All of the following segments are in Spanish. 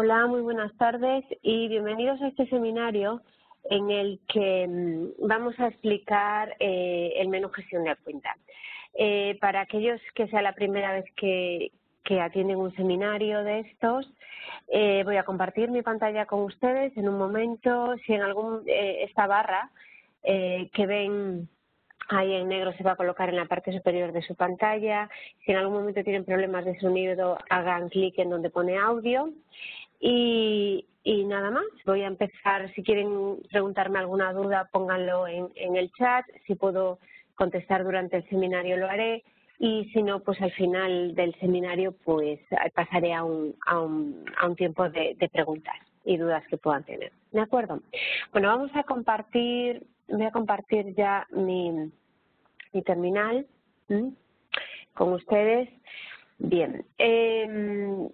Hola, muy buenas tardes y bienvenidos a este seminario en el que mm, vamos a explicar eh, el menú gestión de cuenta. Eh, para aquellos que sea la primera vez que, atienden un seminario de estos, eh, voy a compartir mi pantalla con ustedes en un momento. Si en algún esta barra que ven ahí en negro se va a colocar en la parte superior de su pantalla. Si en algún momento tienen problemas de sonido, hagan clic en donde pone audio. Y, nada más, voy a empezar. Si quieren preguntarme alguna duda, pónganlo en, el chat. Si puedo contestar durante el seminario, lo haré. Y si no, pues al final del seminario, pues pasaré a un, a un, a un tiempo de, preguntas y dudas que puedan tener. ¿De acuerdo? Bueno, vamos a compartir, voy a compartir ya mi, mi terminal con ustedes. Bien. Eh,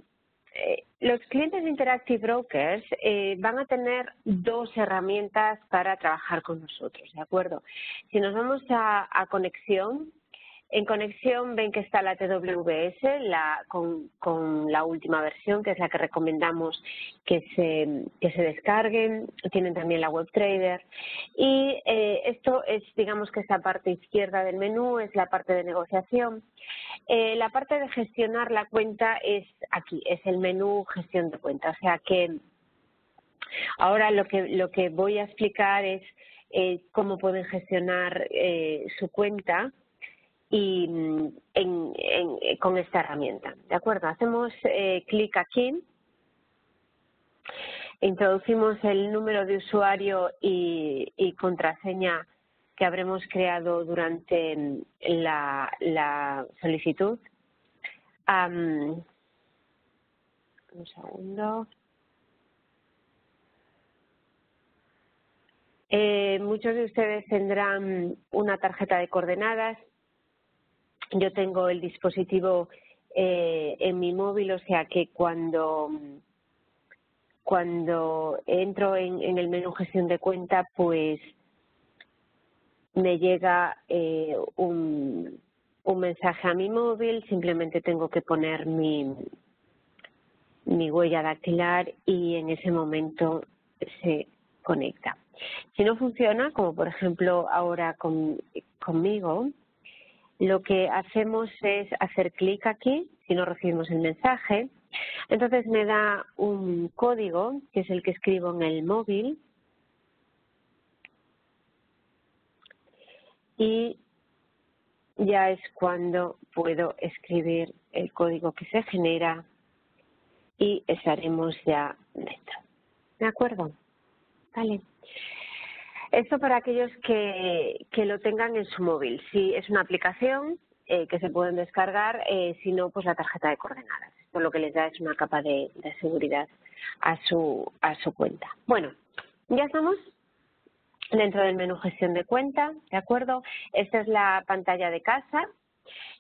eh, los clientes de Interactive Brokers eh, van a tener dos herramientas para trabajar con nosotros, ¿de acuerdo? Si nos vamos a conexión, en conexión ven que está la TWS la, con, la última versión, que es la que recomendamos que se, que se descarguen. Tienen también la WebTrader. Y eh, esto es, digamos que esta parte izquierda del menú es la parte de negociación. Eh, la parte de gestionar la cuenta es aquí, es el menú gestión de cuenta. O sea que ahora lo que, lo que voy a explicar es eh, cómo pueden gestionar su cuenta y en, con esta herramienta. ¿De acuerdo? Hacemos eh, clic aquí, introducimos el número de usuario y, contraseña que habremos creado durante la, solicitud. un segundo. Eh, muchos de ustedes tendrán una tarjeta de coordenadas yo tengo el dispositivo eh, en mi móvil, o sea que cuando cuando entro en, el menú gestión de cuenta, pues me llega eh, un, un mensaje a mi móvil, simplemente tengo que poner mi, mi huella dactilar y en ese momento se conecta. Si no funciona, como por ejemplo ahora con, conmigo, lo que hacemos es hacer clic aquí, si no recibimos el mensaje. Entonces me da un código, que es el que escribo en el móvil. Y ya es cuando puedo escribir el código que se genera y estaremos ya dentro. ¿De acuerdo? Vale. Esto para aquellos que, lo tengan en su móvil. Si es una aplicación eh, que se pueden descargar, eh, si no, pues la tarjeta de coordenadas. Esto lo que les da es una capa de, seguridad a su, a su cuenta. Bueno, ya estamos dentro del menú gestión de cuenta, ¿de acuerdo? Esta es la pantalla de casa.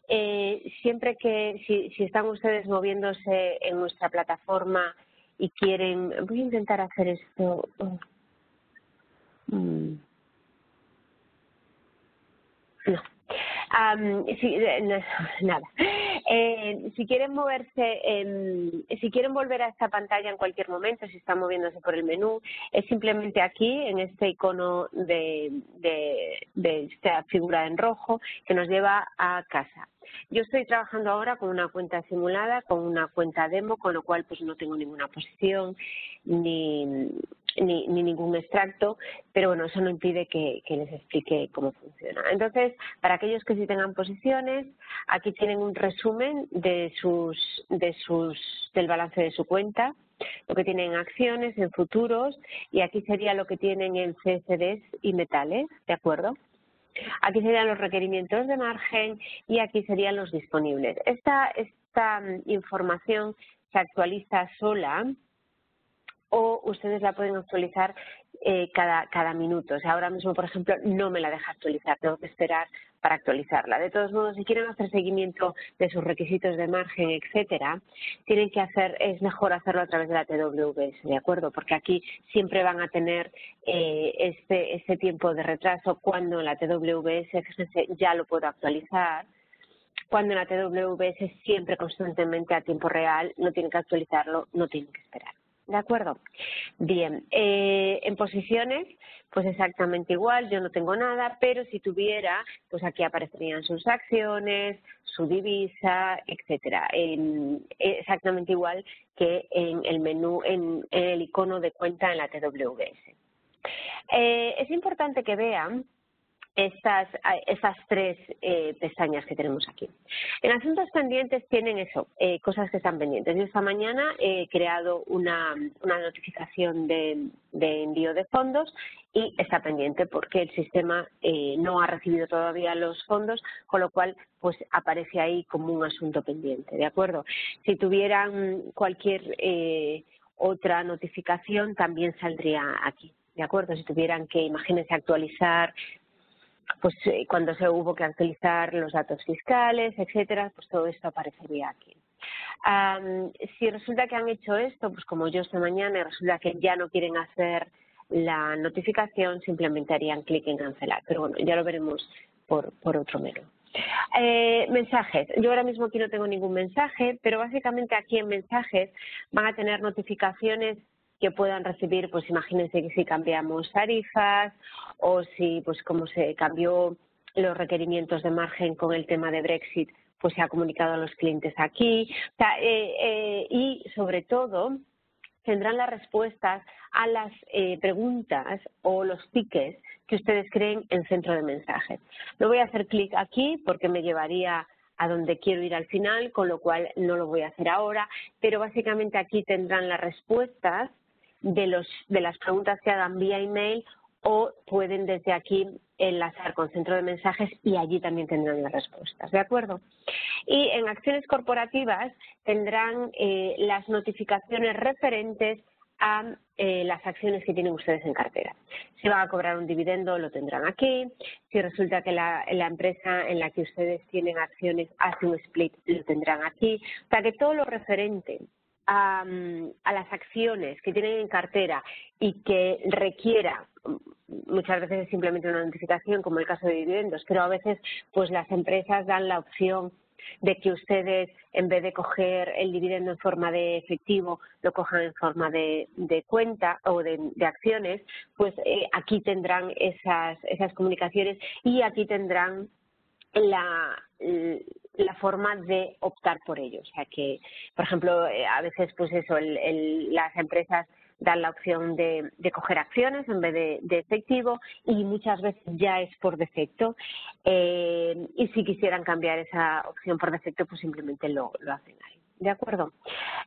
Eh, siempre que, si, si están ustedes moviéndose en nuestra plataforma y quieren, voy a intentar hacer esto, Mm. No. si, eh, nada. Eh, si quieren moverse, si quieren volver a esta pantalla en cualquier momento, si están moviéndose por el menú, es simplemente aquí, en este icono de, de esta figura en rojo, que nos lleva a casa. Yo estoy trabajando ahora con una cuenta simulada, con una cuenta demo, con lo cual pues no tengo ninguna posición ni, ni, ningún extracto, pero bueno, eso no impide que, les explique cómo funciona. Entonces, para aquellos que sí tengan posiciones, aquí tienen un resumen de sus, de sus, del balance de su cuenta, lo que tienen en acciones, en futuros, y aquí sería lo que tienen en CSDs y metales, ¿de acuerdo? Aquí serían los requerimientos de margen y aquí serían los disponibles. Esta, esta mm, información se actualiza sola o ustedes la pueden actualizar eh, cada, cada minuto. O sea, ahora mismo, por ejemplo, no me la deja actualizar, tengo que esperar para actualizarla. De todos modos, si quieren hacer seguimiento de sus requisitos de margen, etcétera, tienen que hacer, es mejor hacerlo a través de la TWS, ¿de acuerdo? Porque aquí siempre van a tener eh, este, este tiempo de retraso cuando en la TWS, fíjense, ya lo puedo actualizar cuando en la TWS siempre constantemente a tiempo real, no tienen que actualizarlo, no tienen que esperar. ¿De acuerdo? Bien, eh, en posiciones, pues exactamente igual, yo no tengo nada, pero si tuviera, pues aquí aparecerían sus acciones, su divisa, etcétera. exactamente igual que en el menú, en, el icono de cuenta en la TWS. Eh, es importante que vean estas, estas tres eh, pestañas que tenemos aquí. En asuntos pendientes tienen eso, eh, cosas que están pendientes. Yo esta mañana he creado una, una notificación de, envío de fondos y está pendiente porque el sistema eh, no ha recibido todavía los fondos, con lo cual pues aparece ahí como un asunto pendiente, ¿de acuerdo? Si tuvieran cualquier otra notificación también saldría aquí. ¿De acuerdo? Si tuvieran que, imagínense, actualizar pues eh, cuando se hubo que actualizar los datos fiscales, etcétera, pues todo esto aparecería aquí. si resulta que han hecho esto, pues como yo esta mañana, y resulta que ya no quieren hacer la notificación, simplemente harían clic en cancelar. Pero bueno, ya lo veremos por, por otro menú. Eh, mensajes. Yo ahora mismo aquí no tengo ningún mensaje, pero básicamente aquí en mensajes van a tener notificaciones que puedan recibir, pues imagínense que si cambiamos tarifas o si, pues como se cambió los requerimientos de margen con el tema de Brexit, pues se ha comunicado a los clientes aquí. Eh, eh, y sobre todo tendrán las respuestas a las eh, preguntas o los tickets que ustedes creen en centro de mensajes. No voy a hacer clic aquí porque me llevaría a donde quiero ir al final, con lo cual no lo voy a hacer ahora, pero básicamente aquí tendrán las respuestas de, los, de las preguntas que hagan vía email o pueden desde aquí enlazar con centro de mensajes y allí también tendrán las respuestas, ¿de acuerdo? Y en acciones corporativas tendrán eh, las notificaciones referentes a eh, las acciones que tienen ustedes en cartera. Si van a cobrar un dividendo, lo tendrán aquí. Si resulta que la, la, empresa en la que ustedes tienen acciones hace un split, lo tendrán aquí. O sea, que todo lo referente a, las acciones que tienen en cartera y que requiera muchas veces es simplemente una notificación como el caso de dividendos pero a veces pues las empresas dan la opción de que ustedes en vez de coger el dividendo en forma de efectivo lo cojan en forma de, cuenta o de, acciones pues eh, aquí tendrán esas esas comunicaciones y aquí tendrán la, la forma de optar por ello. O sea que, por ejemplo, eh, a veces pues eso, las empresas dan la opción de, coger acciones en vez de, efectivo y muchas veces ya es por defecto. Eh, y si quisieran cambiar esa opción por defecto, pues simplemente lo, hacen ahí. ¿De acuerdo?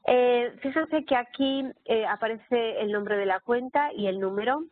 Eh, fíjense que aquí eh, aparece el nombre de la cuenta y el número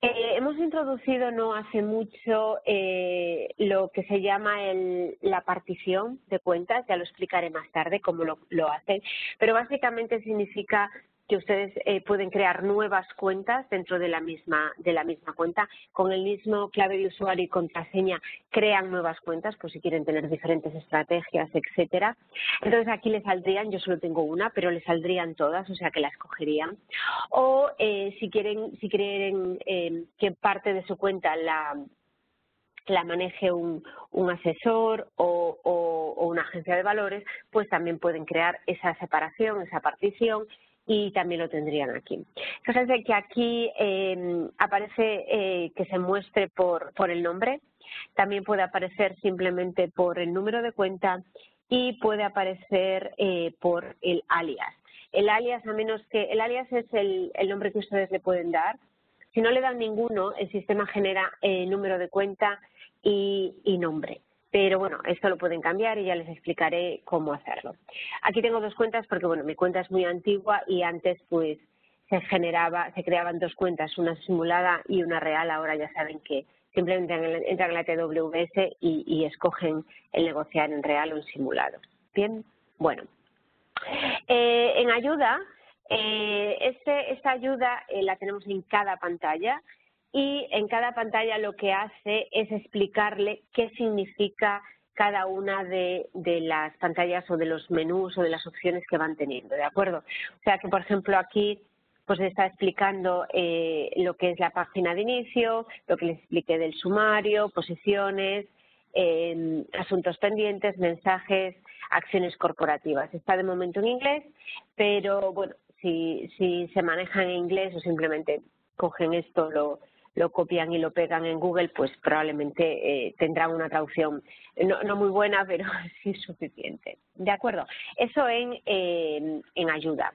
eh, hemos introducido no hace mucho eh, lo que se llama el, la partición de cuentas, ya lo explicaré más tarde cómo lo, lo hacen, pero básicamente significa que ustedes eh, pueden crear nuevas cuentas dentro de la misma de la misma cuenta. Con el mismo clave de usuario y contraseña crean nuevas cuentas por si quieren tener diferentes estrategias etcétera. Entonces aquí les saldrían yo solo tengo una pero les saldrían todas o sea que las cogerían. O eh, si quieren si quieren eh, que parte de su cuenta la la maneje un, un asesor o, o, una agencia de valores, pues también pueden crear esa separación, esa partición y también lo tendrían aquí. Fíjense que aquí em, aparece eh, que se muestre por, por el nombre, también puede aparecer simplemente por el número de cuenta y puede aparecer eh, por el alias. El alias, a menos que el alias es el, nombre que ustedes le pueden dar. Si no le dan ninguno, el sistema genera eh, número de cuenta y nombre. Pero bueno, esto lo pueden cambiar y ya les explicaré cómo hacerlo. Aquí tengo dos cuentas porque bueno, mi cuenta es muy antigua y antes pues se generaba, se creaban dos cuentas, una simulada y una real. Ahora ya saben que simplemente entran en la TWS y, escogen el negociar en real o en simulado. Bien, bueno. Eh, en ayuda, eh, este, esta ayuda eh, la tenemos en cada pantalla y en cada pantalla lo que hace es explicarle qué significa cada una de, las pantallas o de los menús o de las opciones que van teniendo, ¿de acuerdo? O sea que, por ejemplo, aquí pues está explicando eh, lo que es la página de inicio, lo que les expliqué del sumario, posiciones, em, asuntos pendientes, mensajes, acciones corporativas. Está de momento en inglés, pero bueno, si, si se manejan en inglés o simplemente cogen esto, lo, lo copian y lo pegan en Google, pues probablemente eh, tendrán una traducción no, no, muy buena, pero sí suficiente. ¿De acuerdo? Eso en, en ayuda.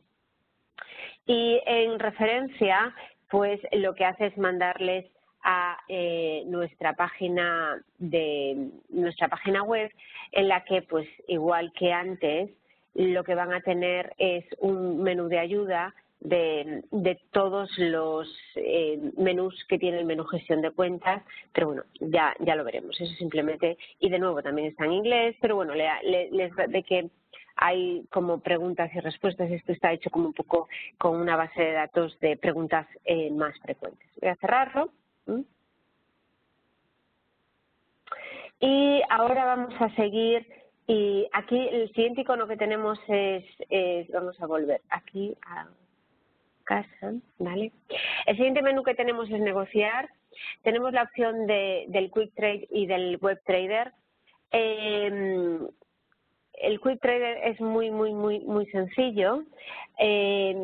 Y en referencia, pues lo que hace es mandarles a eh, nuestra página de nuestra página web en la que pues igual que antes lo que van a tener es un menú de ayuda de, todos los eh, menús que tiene el menú gestión de cuentas, pero bueno, ya, ya lo veremos. Eso simplemente, y de nuevo también está en inglés, pero bueno, le, les, de que hay como preguntas y respuestas. Esto está hecho como un poco con una base de datos de preguntas eh, más frecuentes. Voy a cerrarlo. Y ahora vamos a seguir y aquí el siguiente icono que tenemos es, es vamos a volver aquí a casa, ¿vale? El siguiente menú que tenemos es negociar. Tenemos la opción de, del Quick Trade y del Web Trader. Eh, el Quick Trader es muy, muy, muy, muy sencillo. Eh,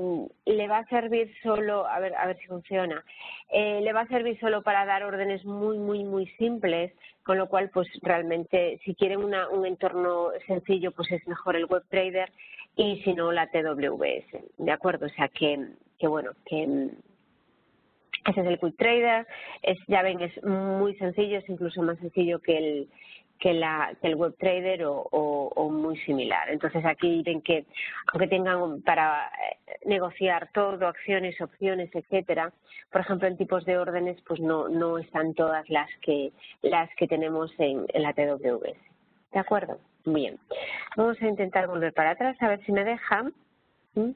le va a servir solo, a ver, a ver si funciona, eh, le va a servir solo para dar órdenes muy, muy, muy simples, con lo cual, pues realmente, si quieren una, un entorno sencillo, pues es mejor el Web Trader y si no, la TWS, ¿de acuerdo? O sea que, que bueno, que ese es el Quick Trader, es, ya ven, es muy sencillo, es incluso más sencillo que el, que, la, que el web trader o, o, muy similar. Entonces aquí ven que aunque tengan para eh, negociar todo, acciones, opciones, etcétera, por ejemplo en tipos de órdenes pues no, no están todas las que las que tenemos en, la TWS. ¿De acuerdo? Bien. Vamos a intentar volver para atrás a ver si me dejan. ¿Mm?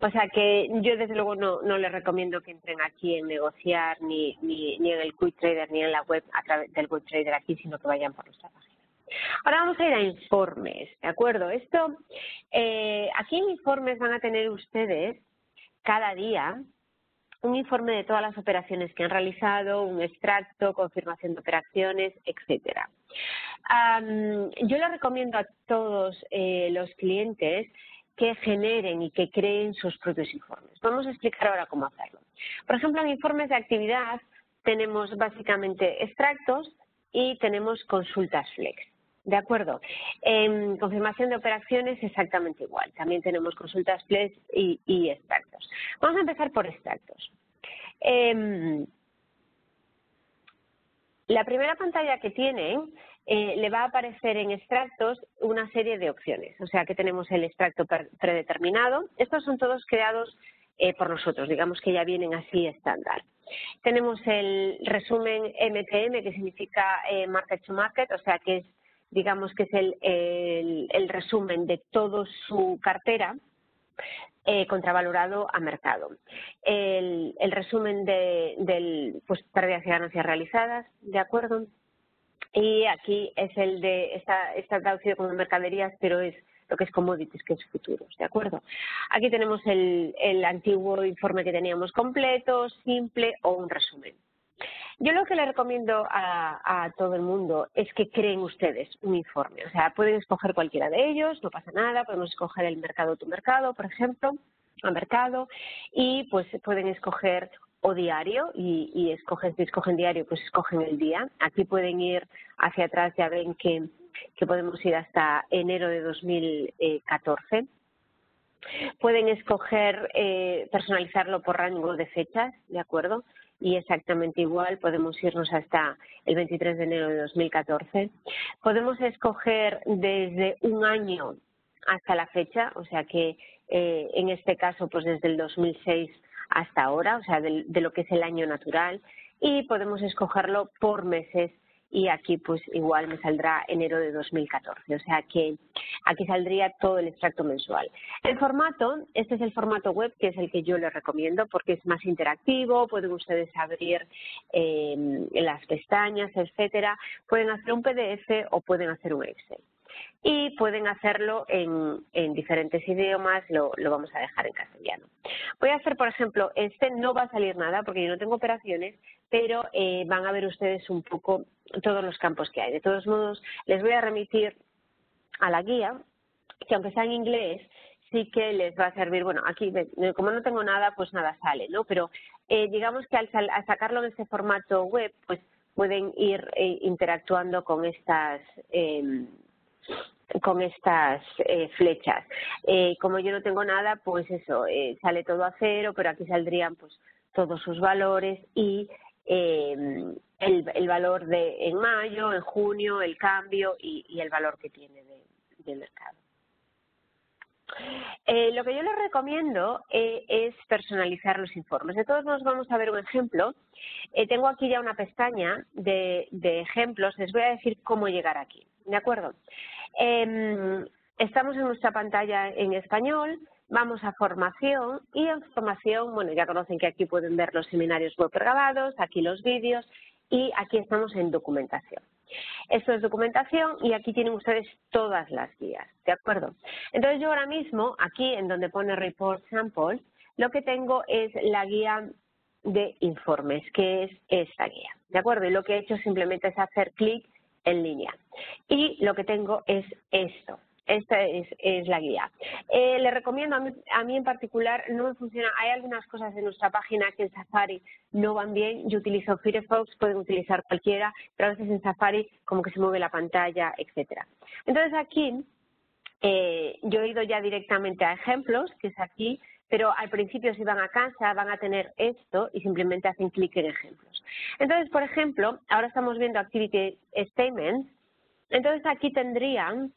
O sea que yo desde luego no, no les recomiendo que entren aquí en negociar ni, ni, ni en el Quick Trader ni en la web a través del Quick Trader aquí, sino que vayan por nuestra página. Ahora vamos a ir a informes, ¿de acuerdo? Esto, eh, aquí en informes van a tener ustedes cada día un informe de todas las operaciones que han realizado, un extracto, confirmación de operaciones, etcétera. yo les recomiendo a todos eh, los clientes que generen y que creen sus propios informes. Vamos a explicar ahora cómo hacerlo. Por ejemplo, en informes de actividad tenemos básicamente extractos y tenemos consultas flex. ¿De acuerdo? En confirmación de operaciones exactamente igual. También tenemos consultas flex y, extractos. Vamos a empezar por extractos. Em, la primera pantalla que tienen eh, le va a aparecer en extractos una serie de opciones. O sea que tenemos el extracto predeterminado. Estos son todos creados eh, por nosotros, digamos que ya vienen así estándar. Tenemos el resumen MTM, que significa eh, Market to Market, o sea que es, digamos que es el, resumen de toda su cartera contravalorado a mercado. El, resumen de del, pues, pérdidas y ganancias realizadas, ¿de acuerdo? Y aquí es el de, está, está traducido como mercaderías, pero es lo que es commodities, que es futuros, ¿de acuerdo? Aquí tenemos el, el antiguo informe que teníamos completo, simple o un resumen. Yo lo que le recomiendo a, a, todo el mundo es que creen ustedes un informe. O sea, pueden escoger cualquiera de ellos, no pasa nada. Podemos escoger el mercado tu mercado, por ejemplo, a mercado, y pues pueden escoger o diario y, y escogen, si escogen diario, pues escogen el día. Aquí pueden ir hacia atrás, ya ven que, que podemos ir hasta enero de 2014. Pueden escoger eh, personalizarlo por rango de fechas, ¿de acuerdo? Y exactamente igual, podemos irnos hasta el 23 de enero de 2014. Podemos escoger desde un año hasta la fecha, o sea que eh, en este caso, pues desde el 2006 hasta ahora, o sea, de, lo que es el año natural, y podemos escogerlo por meses y aquí pues igual me saldrá enero de 2014, o sea que aquí saldría todo el extracto mensual. El formato, este es el formato web que es el que yo les recomiendo porque es más interactivo, pueden ustedes abrir eh, las pestañas, etcétera, pueden hacer un PDF o pueden hacer un Excel. Y pueden hacerlo en, en diferentes idiomas, lo, vamos a dejar en castellano. Voy a hacer, por ejemplo, este no va a salir nada porque yo no tengo operaciones, pero eh, van a ver ustedes un poco todos los campos que hay. De todos modos, les voy a remitir a la guía, que aunque sea en inglés, sí que les va a servir, bueno, aquí como no tengo nada, pues nada sale, ¿no? Pero eh, digamos que al, sacarlo en este formato web, pues pueden ir eh, interactuando con estas em, con estas eh, flechas. como yo no tengo nada, pues eso, sale todo a cero, pero aquí saldrían pues todos sus valores y em, el, valor de en mayo, en junio, el cambio y, el valor que tiene de, de mercado. Eh, lo que yo les recomiendo eh, es personalizar los informes. De todos modos, vamos a ver un ejemplo. Eh, tengo aquí ya una pestaña de, ejemplos. Les voy a decir cómo llegar aquí. ¿De acuerdo? Em, estamos en nuestra pantalla en español. Vamos a formación y en formación, bueno, ya conocen que aquí pueden ver los seminarios web grabados, aquí los vídeos y aquí estamos en documentación. Esto es documentación y aquí tienen ustedes todas las guías, ¿de acuerdo? Entonces yo ahora mismo, aquí en donde pone Report Samples, lo que tengo es la guía de informes, que es esta guía, ¿de acuerdo? Y lo que he hecho simplemente es hacer clic en línea. Y lo que tengo es esto, esta es, la guía. Eh, le recomiendo, a mí, a en particular no me funciona, hay algunas cosas en nuestra página que en Safari no van bien, yo utilizo Firefox, pueden utilizar cualquiera, pero a veces en Safari como que se mueve la pantalla, etcétera. Entonces aquí eh, yo he ido ya directamente a ejemplos, que es aquí, pero al principio si van a casa van a tener esto y simplemente hacen clic en ejemplos. Entonces, por ejemplo, ahora estamos viendo Activity Statements, entonces aquí tendrían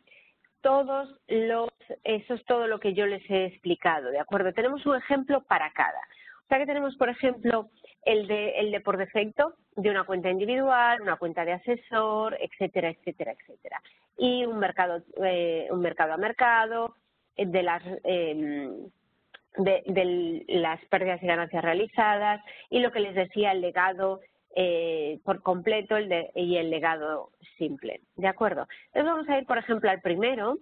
todos los, eso es todo lo que yo les he explicado, ¿de acuerdo? Tenemos un ejemplo para cada. O sea que tenemos, por ejemplo, el de, el de por defecto de una cuenta individual, una cuenta de asesor, etcétera, etcétera, etcétera. Y un mercado, eh, un mercado a mercado, eh, de las, de, de las pérdidas y ganancias realizadas y lo que les decía, el legado eh, por completo el de, y el legado simple. ¿De acuerdo? Entonces vamos a ir, por ejemplo, al primero.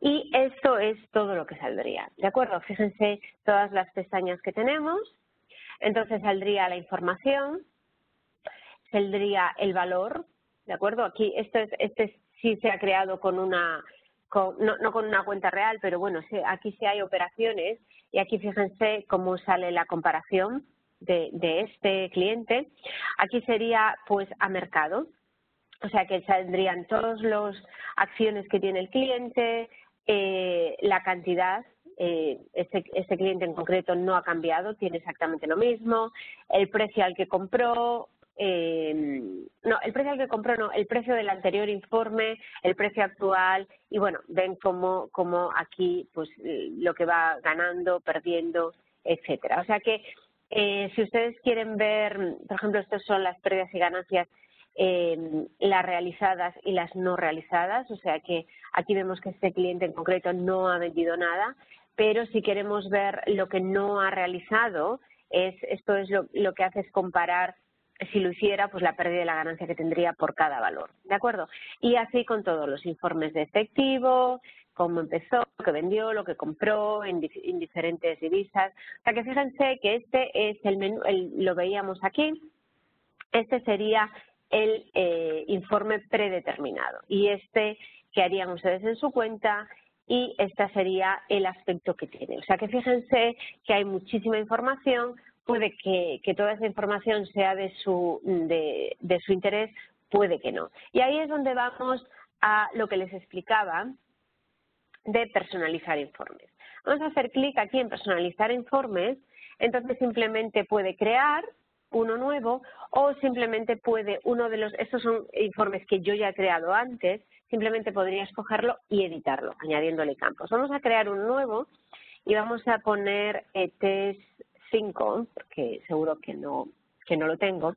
Y esto es todo lo que saldría. ¿De acuerdo? Fíjense todas las pestañas que tenemos. Entonces saldría la información, saldría el valor, ¿de acuerdo? Aquí esto es, este sí se ha creado con una, con, no, no, con una cuenta real, pero bueno, aquí sí hay operaciones y aquí fíjense cómo sale la comparación de, este cliente, aquí sería pues a mercado, o sea que saldrían todas las acciones que tiene el cliente, eh, la cantidad, eh, este, este, cliente en concreto no ha cambiado, tiene exactamente lo mismo, el precio al que compró, eh, no, el precio al que compró no, el precio del anterior informe, el precio actual y bueno, ven cómo, cómo aquí pues lo que va ganando, perdiendo, etcétera. O sea que eh, si ustedes quieren ver, por ejemplo, estas son las pérdidas y ganancias, eh, las realizadas y las no realizadas, o sea que aquí vemos que este cliente en concreto no ha vendido nada, pero si queremos ver lo que no ha realizado, es, esto es lo, que hace es comparar si lo hiciera, pues la pérdida de la ganancia que tendría por cada valor, ¿de acuerdo? Y así con todos los informes de efectivo, cómo empezó, lo que vendió, lo que compró en, diferentes divisas. O sea que fíjense que este es el menú, lo veíamos aquí, este sería el eh, informe predeterminado y este que harían ustedes en su cuenta y este sería el aspecto que tiene. O sea que fíjense que hay muchísima información, puede que, toda esa información sea de su, de su interés, puede que no. Y ahí es donde vamos a lo que les explicaba, de personalizar informes. Vamos a hacer clic aquí en personalizar informes, entonces simplemente puede crear uno nuevo o simplemente puede uno de los, estos son informes que yo ya he creado antes, simplemente podría escogerlo y editarlo, añadiéndole campos. Vamos a crear un nuevo y vamos a poner test 5, porque seguro que no que no lo tengo.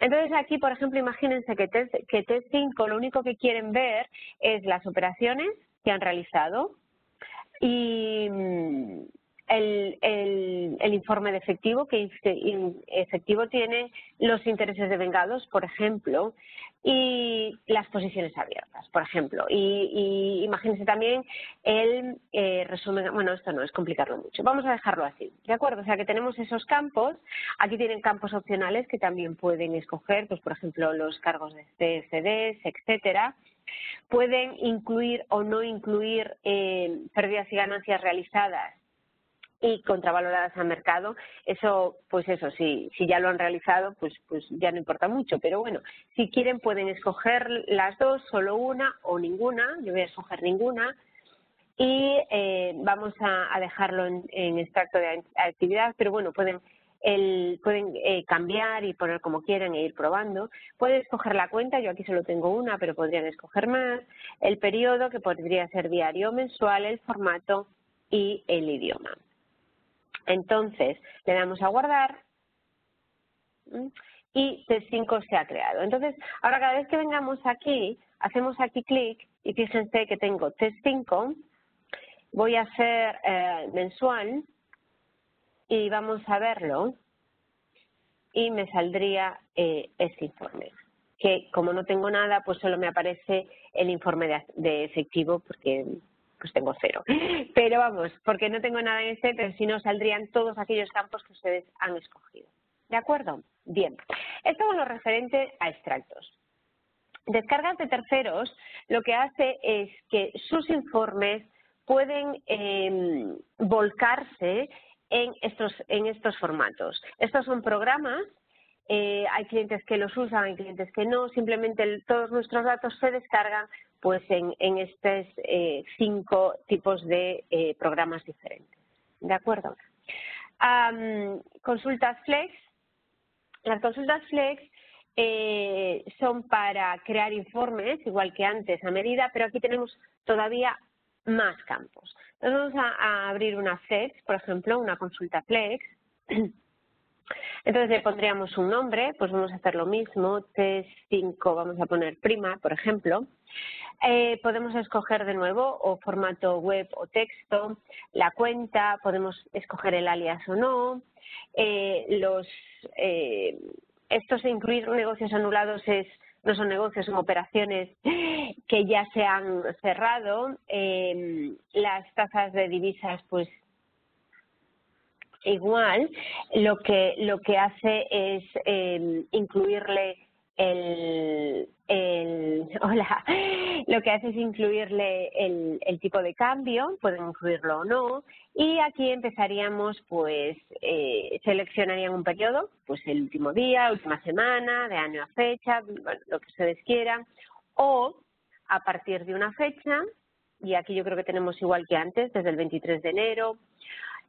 Entonces aquí, por ejemplo, imagínense que test, que test 5 lo único que quieren ver es las operaciones que han realizado y, el, el, informe de efectivo, que efectivo tiene los intereses de vengados, por ejemplo, y las posiciones abiertas, por ejemplo. Y, y imagínense también el eh, resumen, bueno, esto no es complicarlo mucho, vamos a dejarlo así, ¿de acuerdo? O sea que tenemos esos campos, aquí tienen campos opcionales que también pueden escoger, pues por ejemplo, los cargos de CFDs, etcétera, pueden incluir o no incluir eh, pérdidas y ganancias realizadas y contravaloradas al mercado, eso, pues eso, si, si ya lo han realizado, pues, pues ya no importa mucho, pero bueno, si quieren pueden escoger las dos, solo una o ninguna, yo voy a escoger ninguna, y eh, vamos a, dejarlo en, extracto de actividad, pero bueno, pueden el, pueden eh, cambiar y poner como quieran e ir probando. Pueden escoger la cuenta, yo aquí solo tengo una, pero podrían escoger más. El periodo, que podría ser diario o mensual, el formato y el idioma. Entonces, le damos a guardar y T5 se ha creado. Entonces, ahora cada vez que vengamos aquí, hacemos aquí clic y fíjense que tengo T5, voy a hacer eh, mensual y vamos a verlo y me saldría eh, este informe que como no tengo nada pues solo me aparece el informe de, de efectivo porque pues tengo cero. Pero vamos, porque no tengo nada en este, pero si no saldrían todos aquellos campos que ustedes han escogido. ¿De acuerdo? Bien. Esto con lo referente a extractos. Descargas de terceros lo que hace es que sus informes pueden em, volcarse en estos, en estos formatos. Estos son programas eh, hay clientes que los usan, hay clientes que no, simplemente todos nuestros datos se descargan pues en, en estos eh, cinco tipos de eh, programas diferentes. ¿De acuerdo? consultas Flex. Las consultas Flex son para crear informes, igual que antes, a medida, pero aquí tenemos todavía más campos. Entonces vamos a, abrir una Flex, por ejemplo, una consulta Flex. Entonces le pondríamos un nombre, pues vamos a hacer lo mismo, T5 vamos a poner prima, por ejemplo. Eh, podemos escoger de nuevo o formato web o texto, la cuenta, podemos escoger el alias o no. Eh, los, eh, estos incluir negocios anulados es no son negocios, son operaciones que ya se han cerrado. las tasas de divisas, pues igual lo que lo que hace es eh, incluirle el, el, hola, lo que hace es incluirle el, el, tipo de cambio, pueden incluirlo o no, y aquí empezaríamos, pues, eh, seleccionarían un periodo, pues el último día, última semana, de año a fecha, bueno, lo que ustedes quieran, o a partir de una fecha, y aquí yo creo que tenemos igual que antes, desde el 23 de enero,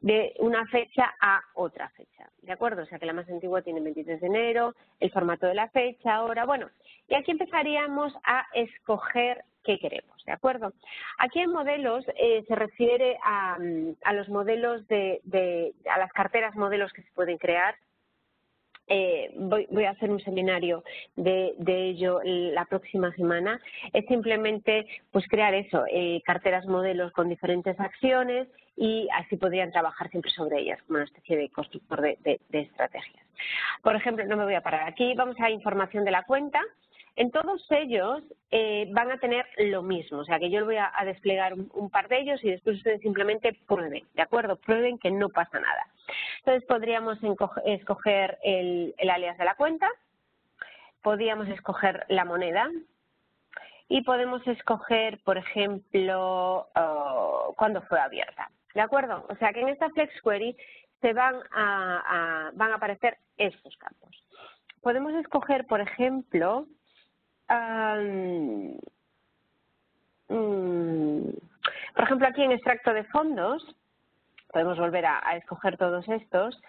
de una fecha a otra fecha, ¿de acuerdo? O sea que la más antigua tiene 23 de enero, el formato de la fecha, ahora, bueno, y aquí empezaríamos a escoger qué queremos, ¿de acuerdo? Aquí en modelos eh, se refiere a, a los modelos de, de, a las carteras modelos que se pueden crear, eh, voy, voy, a hacer un seminario de, de, ello la próxima semana, es simplemente pues crear eso, eh, carteras modelos con diferentes acciones y así podrían trabajar siempre sobre ellas como una especie de constructor de, estrategias. Por ejemplo, no me voy a parar aquí, vamos a información de la cuenta, en todos ellos eh, van a tener lo mismo, o sea que yo voy a, desplegar un, par de ellos y después ustedes simplemente prueben, ¿de acuerdo? Prueben que no pasa nada. Entonces podríamos escoger el, alias de la cuenta, podríamos escoger la moneda y podemos escoger, por ejemplo, oh, cuándo fue abierta, ¿de acuerdo? O sea que en esta Flex Query se van a, van a aparecer estos campos. Podemos escoger, por ejemplo, Mm, por ejemplo, aquí en extracto de fondos, podemos volver a, escoger todos estos,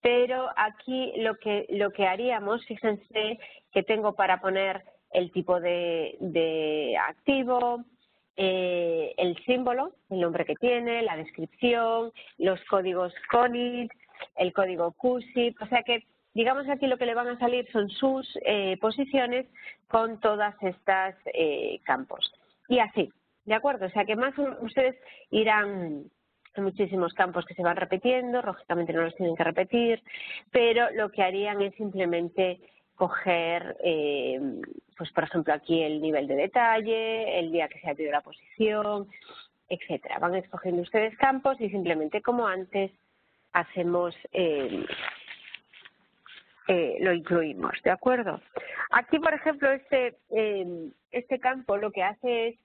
pero aquí lo que, lo que haríamos, fíjense que tengo para poner el tipo de, activo, eh, el símbolo, el nombre que tiene, la descripción, los códigos CONIT, el código CUSIP, o sea que digamos aquí lo que le van a salir son sus eh, posiciones con todas estas eh, campos. Y así, ¿de acuerdo? O sea que más ustedes irán, hay muchísimos campos que se van repitiendo, lógicamente no los tienen que repetir, pero lo que harían es simplemente coger, eh, pues por ejemplo aquí el nivel de detalle, el día que se ha pedido la posición, etcétera. Van escogiendo ustedes campos y simplemente como antes hacemos eh, eh, lo incluimos, ¿de acuerdo? Aquí, por ejemplo, este, este campo lo que hace es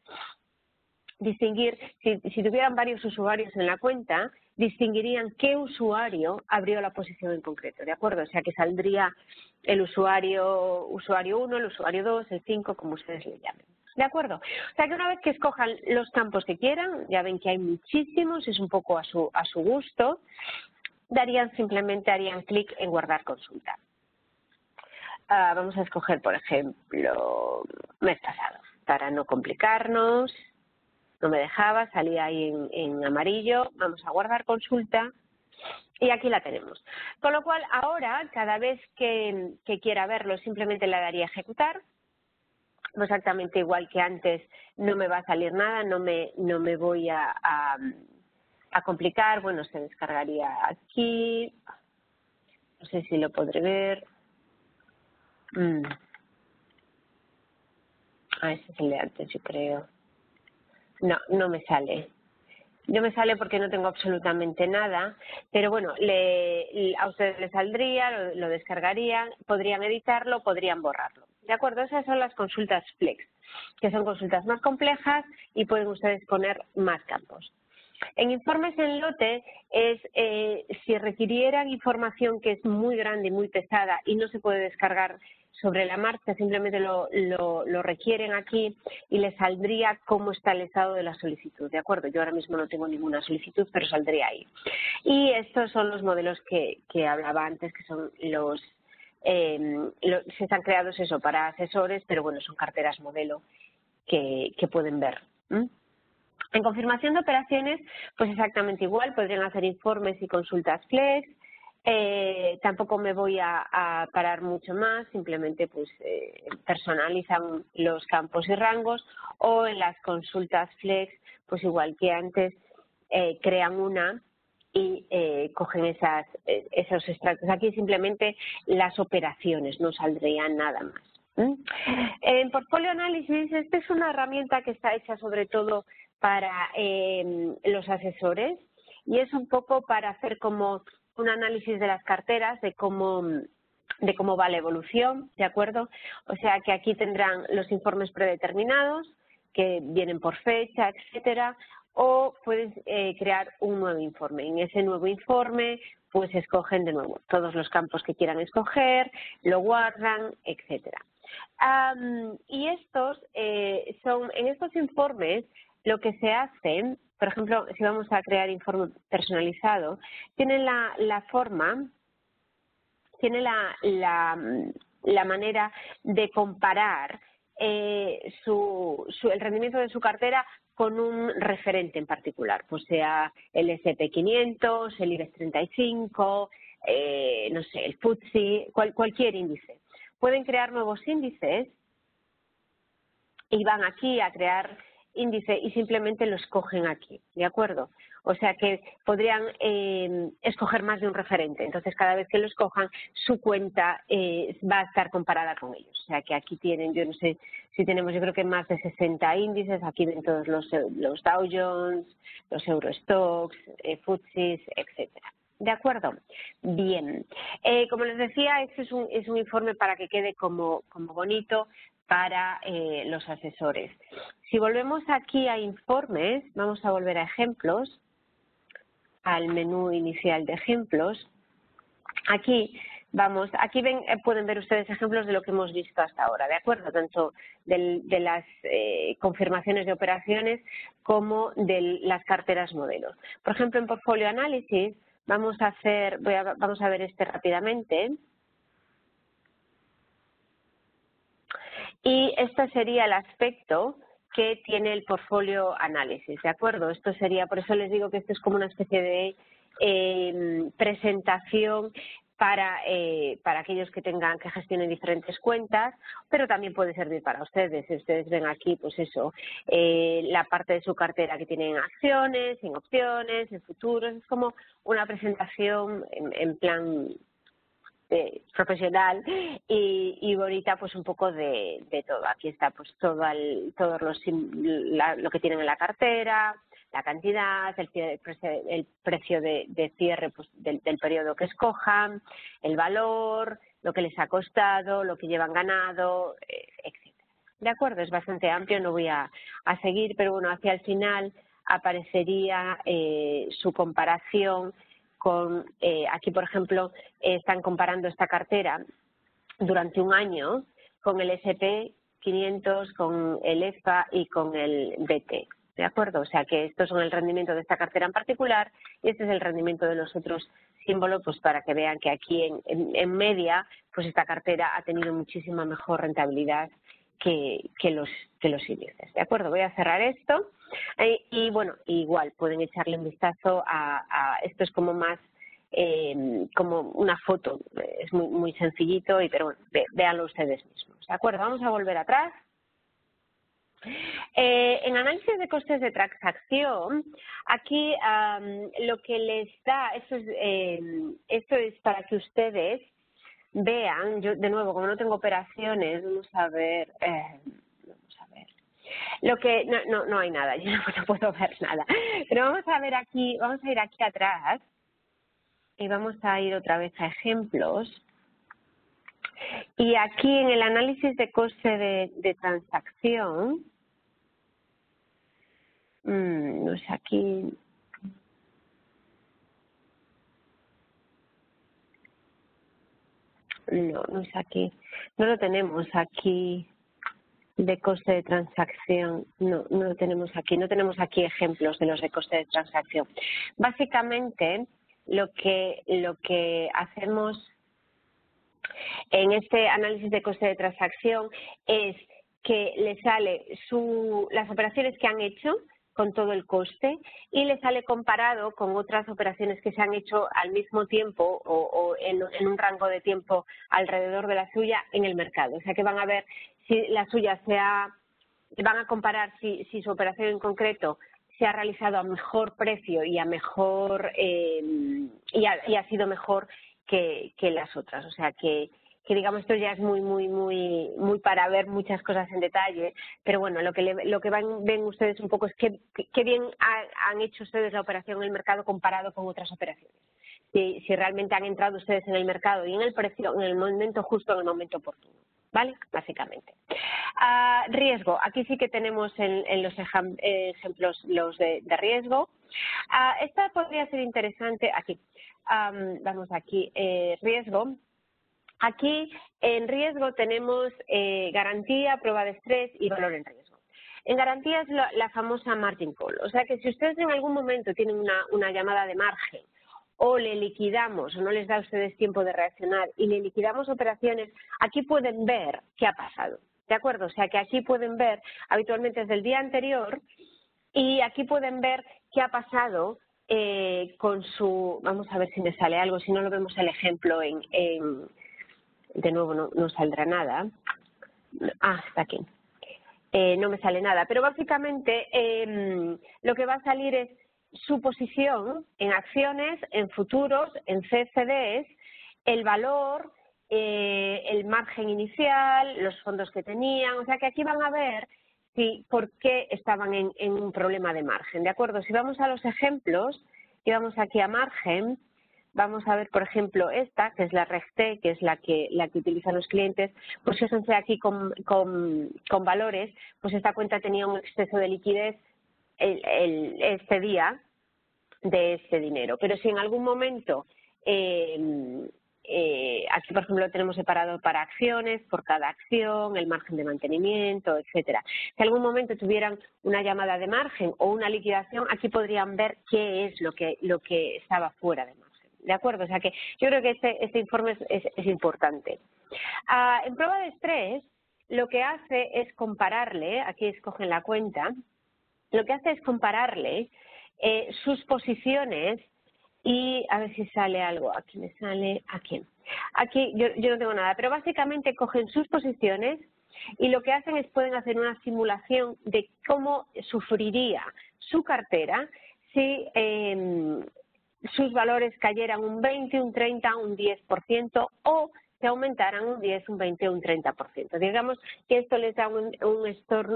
distinguir, si, si tuvieran varios usuarios en la cuenta, distinguirían qué usuario abrió la posición en concreto, ¿de acuerdo? O sea que saldría el usuario usuario 1, el usuario 2, el 5, como ustedes le llamen. ¿De acuerdo? O sea que una vez que escojan los campos que quieran, ya ven que hay muchísimos, es un poco a su, a su gusto, darían simplemente harían clic en guardar consulta. Ah, vamos a escoger, por ejemplo, mes pasado, para no complicarnos no me dejaba, salía ahí en, amarillo, vamos a guardar consulta y aquí la tenemos. Con lo cual, ahora, cada vez que, quiera verlo, simplemente le daría ejecutar, exactamente igual que antes, no me va a salir nada, no me, no me voy a, a, complicar, bueno, se descargaría aquí, no sé si lo podré ver. Mm. Ah, ese es el de antes, yo creo. No, no me sale. No me sale porque no tengo absolutamente nada, pero bueno, le, a ustedes les saldría, lo, lo, descargarían, podrían editarlo, podrían borrarlo. ¿De acuerdo? Esas son las consultas Flex, que son consultas más complejas y pueden ustedes poner más campos. En informes en lote es eh, si requirieran información que es muy grande y muy pesada y no se puede descargar sobre la marcha, simplemente lo, lo, requieren aquí y les saldría cómo está el estado de la solicitud, ¿de acuerdo? Yo ahora mismo no tengo ninguna solicitud, pero saldría ahí. Y estos son los modelos que, que hablaba antes, que son los, eh, se están creados eso para asesores, pero bueno, son carteras modelo que, que pueden ver. En confirmación de operaciones, pues exactamente igual, podrían hacer informes y consultas flex, eh, tampoco me voy a, parar mucho más, simplemente pues eh, personalizan los campos y rangos o en las consultas flex, pues igual que antes, eh, crean una y cogen esas, esos extractos. Aquí simplemente las operaciones, no saldrían nada más. En Portfolio Análisis, esta es una herramienta que está hecha sobre todo para los asesores y es un poco para hacer como un análisis de las carteras, de cómo de cómo va la evolución, ¿de acuerdo? O sea que aquí tendrán los informes predeterminados que vienen por fecha, etcétera, o pueden eh, crear un nuevo informe. En ese nuevo informe, pues escogen de nuevo todos los campos que quieran escoger, lo guardan, etcétera. y estos eh, son, en estos informes, lo que se hace por ejemplo, si vamos a crear informe personalizado, tiene la, la forma, tiene la, la, la manera de comparar eh, su, su, el rendimiento de su cartera con un referente en particular, pues sea el SP500, el IBEX 35, eh, no sé, el FTSE, cual, cualquier índice. Pueden crear nuevos índices y van aquí a crear índice y simplemente lo escogen aquí, ¿de acuerdo? O sea que podrían eh, escoger más de un referente. Entonces, cada vez que lo escojan, su cuenta eh, va a estar comparada con ellos. O sea que aquí tienen, yo no sé si tenemos, yo creo que más de 60 índices. Aquí ven todos los, los Dow Jones, los Eurostox, eh, etcétera. ¿De acuerdo? Bien. Eh, como les decía, este es un, es un informe para que quede como bonito para eh, los asesores. Si volvemos aquí a informes, vamos a volver a ejemplos, al menú inicial de ejemplos. Aquí vamos, aquí ven, eh, pueden ver ustedes ejemplos de lo que hemos visto hasta ahora, ¿de acuerdo? Tanto de las eh, confirmaciones de operaciones como de las carteras modelos. Por ejemplo, en Portfolio Análisis vamos a hacer, vamos a ver este rápidamente. Y este sería el aspecto que tiene el portfolio análisis, ¿de acuerdo? Esto sería, por eso les digo que esto es como una especie de em, presentación para, eh, para aquellos que tengan que gestionen diferentes cuentas, pero también puede servir para ustedes. Si ustedes ven aquí, pues eso, eh, la parte de su cartera que tienen acciones, en opciones, en futuros, es como una presentación en, plan eh, profesional y, y, bonita pues un poco de, todo. Aquí está pues todo el, todos los lo que tienen en la cartera, la cantidad, el, el precio de, cierre pues, del, periodo que escojan, el valor, lo que les ha costado, lo que llevan ganado, eh, etcétera. De acuerdo, es bastante amplio, no voy a, seguir, pero bueno, hacia el final aparecería eh, su comparación con, eh, aquí por ejemplo, están comparando esta cartera durante un año con el SP 500, con el EFA y con el BT. ¿de acuerdo? O sea que estos son el rendimiento de esta cartera en particular y este es el rendimiento de los otros símbolos, pues para que vean que aquí en, media, pues esta cartera ha tenido muchísima mejor rentabilidad que, que, los, que los índices, ¿de acuerdo? Voy a cerrar esto eh, y bueno, igual pueden echarle un vistazo a, esto es como más eh, como una foto, es muy, muy sencillito, y pero bueno, véanlo ustedes mismos, ¿de acuerdo? Vamos a volver atrás eh, en análisis de costes de transacción, aquí lo que les da, esto es, eh, esto es para que ustedes vean, yo de nuevo, como no tengo operaciones, vamos a ver, eh, vamos a ver, lo que, no, no, no hay nada, yo no puedo ver nada, pero vamos a ver aquí, vamos a ir aquí atrás y vamos a ir otra vez a ejemplos. Y aquí en el análisis de coste de transacción, Mm, no es aquí. No, no es aquí. No lo tenemos aquí de coste de transacción. No, no lo tenemos aquí. No tenemos aquí ejemplos de los de coste de transacción. Básicamente, lo que, lo que hacemos en este análisis de coste de transacción es que le sale su, las operaciones que han hecho, con todo el coste y le sale comparado con otras operaciones que se han hecho al mismo tiempo o, en, un rango de tiempo alrededor de la suya en el mercado. O sea que van a ver si la suya se ha, van a comparar si, si su operación en concreto se ha realizado a mejor precio y a mejor eh, y, ha, y, ha, sido mejor que, que las otras. O sea que que digamos esto ya es muy muy muy muy para ver muchas cosas en detalle pero bueno lo que lo que ven ustedes un poco es qué que bien han hecho ustedes la operación en el mercado comparado con otras operaciones si, si realmente han entrado ustedes en el mercado y en el precio en el momento justo en el momento oportuno ¿vale? Básicamente. Ah, riesgo. Aquí sí que tenemos en, los ejemplos los de, riesgo. Ah, esta podría ser interesante. Aquí. vamos aquí. Eh, riesgo. Aquí en riesgo tenemos eh, garantía, prueba de estrés y valor en riesgo. En garantía es la, famosa margin call, o sea que si ustedes en algún momento tienen una, llamada de margen o le liquidamos o no les da a ustedes tiempo de reaccionar y le liquidamos operaciones, aquí pueden ver qué ha pasado. ¿De acuerdo? O sea que aquí pueden ver habitualmente desde el día anterior y aquí pueden ver qué ha pasado eh, con su, vamos a ver si me sale algo, si no lo vemos el ejemplo en, de nuevo no, saldrá nada. Ah, está aquí. Eh, no me sale nada, pero básicamente em, lo que va a salir es su posición en acciones, en futuros, en CCDs, el valor, eh, el margen inicial, los fondos que tenían, o sea que aquí van a ver si, por qué estaban en, en un problema de margen, ¿de acuerdo? Si vamos a los ejemplos y vamos aquí a margen, vamos a ver, por ejemplo, esta, que es la REGT, que es la que, la que utilizan los clientes, pues fíjense aquí con, con, con, valores, pues esta cuenta tenía un exceso de liquidez el, este día de este dinero. Pero si en algún momento, eh, eh, aquí por ejemplo lo tenemos separado para acciones, por cada acción, el margen de mantenimiento, etcétera. Si en algún momento tuvieran una llamada de margen o una liquidación, aquí podrían ver qué es lo que, lo que estaba fuera de margen. ¿De acuerdo? O sea que yo creo que este, este informe es, importante. Ah, en prueba de estrés, lo que hace es compararle, aquí escogen la cuenta, lo que hace es compararle eh, sus posiciones y a ver si sale algo. Aquí me sale, aquí. Aquí yo, yo no tengo nada, pero básicamente cogen sus posiciones y lo que hacen es pueden hacer una simulación de cómo sufriría su cartera si eh, sus valores cayeran un 20, un 30, un 10% o se aumentaran un 10, un 20 o un 30%. Digamos que esto les da un,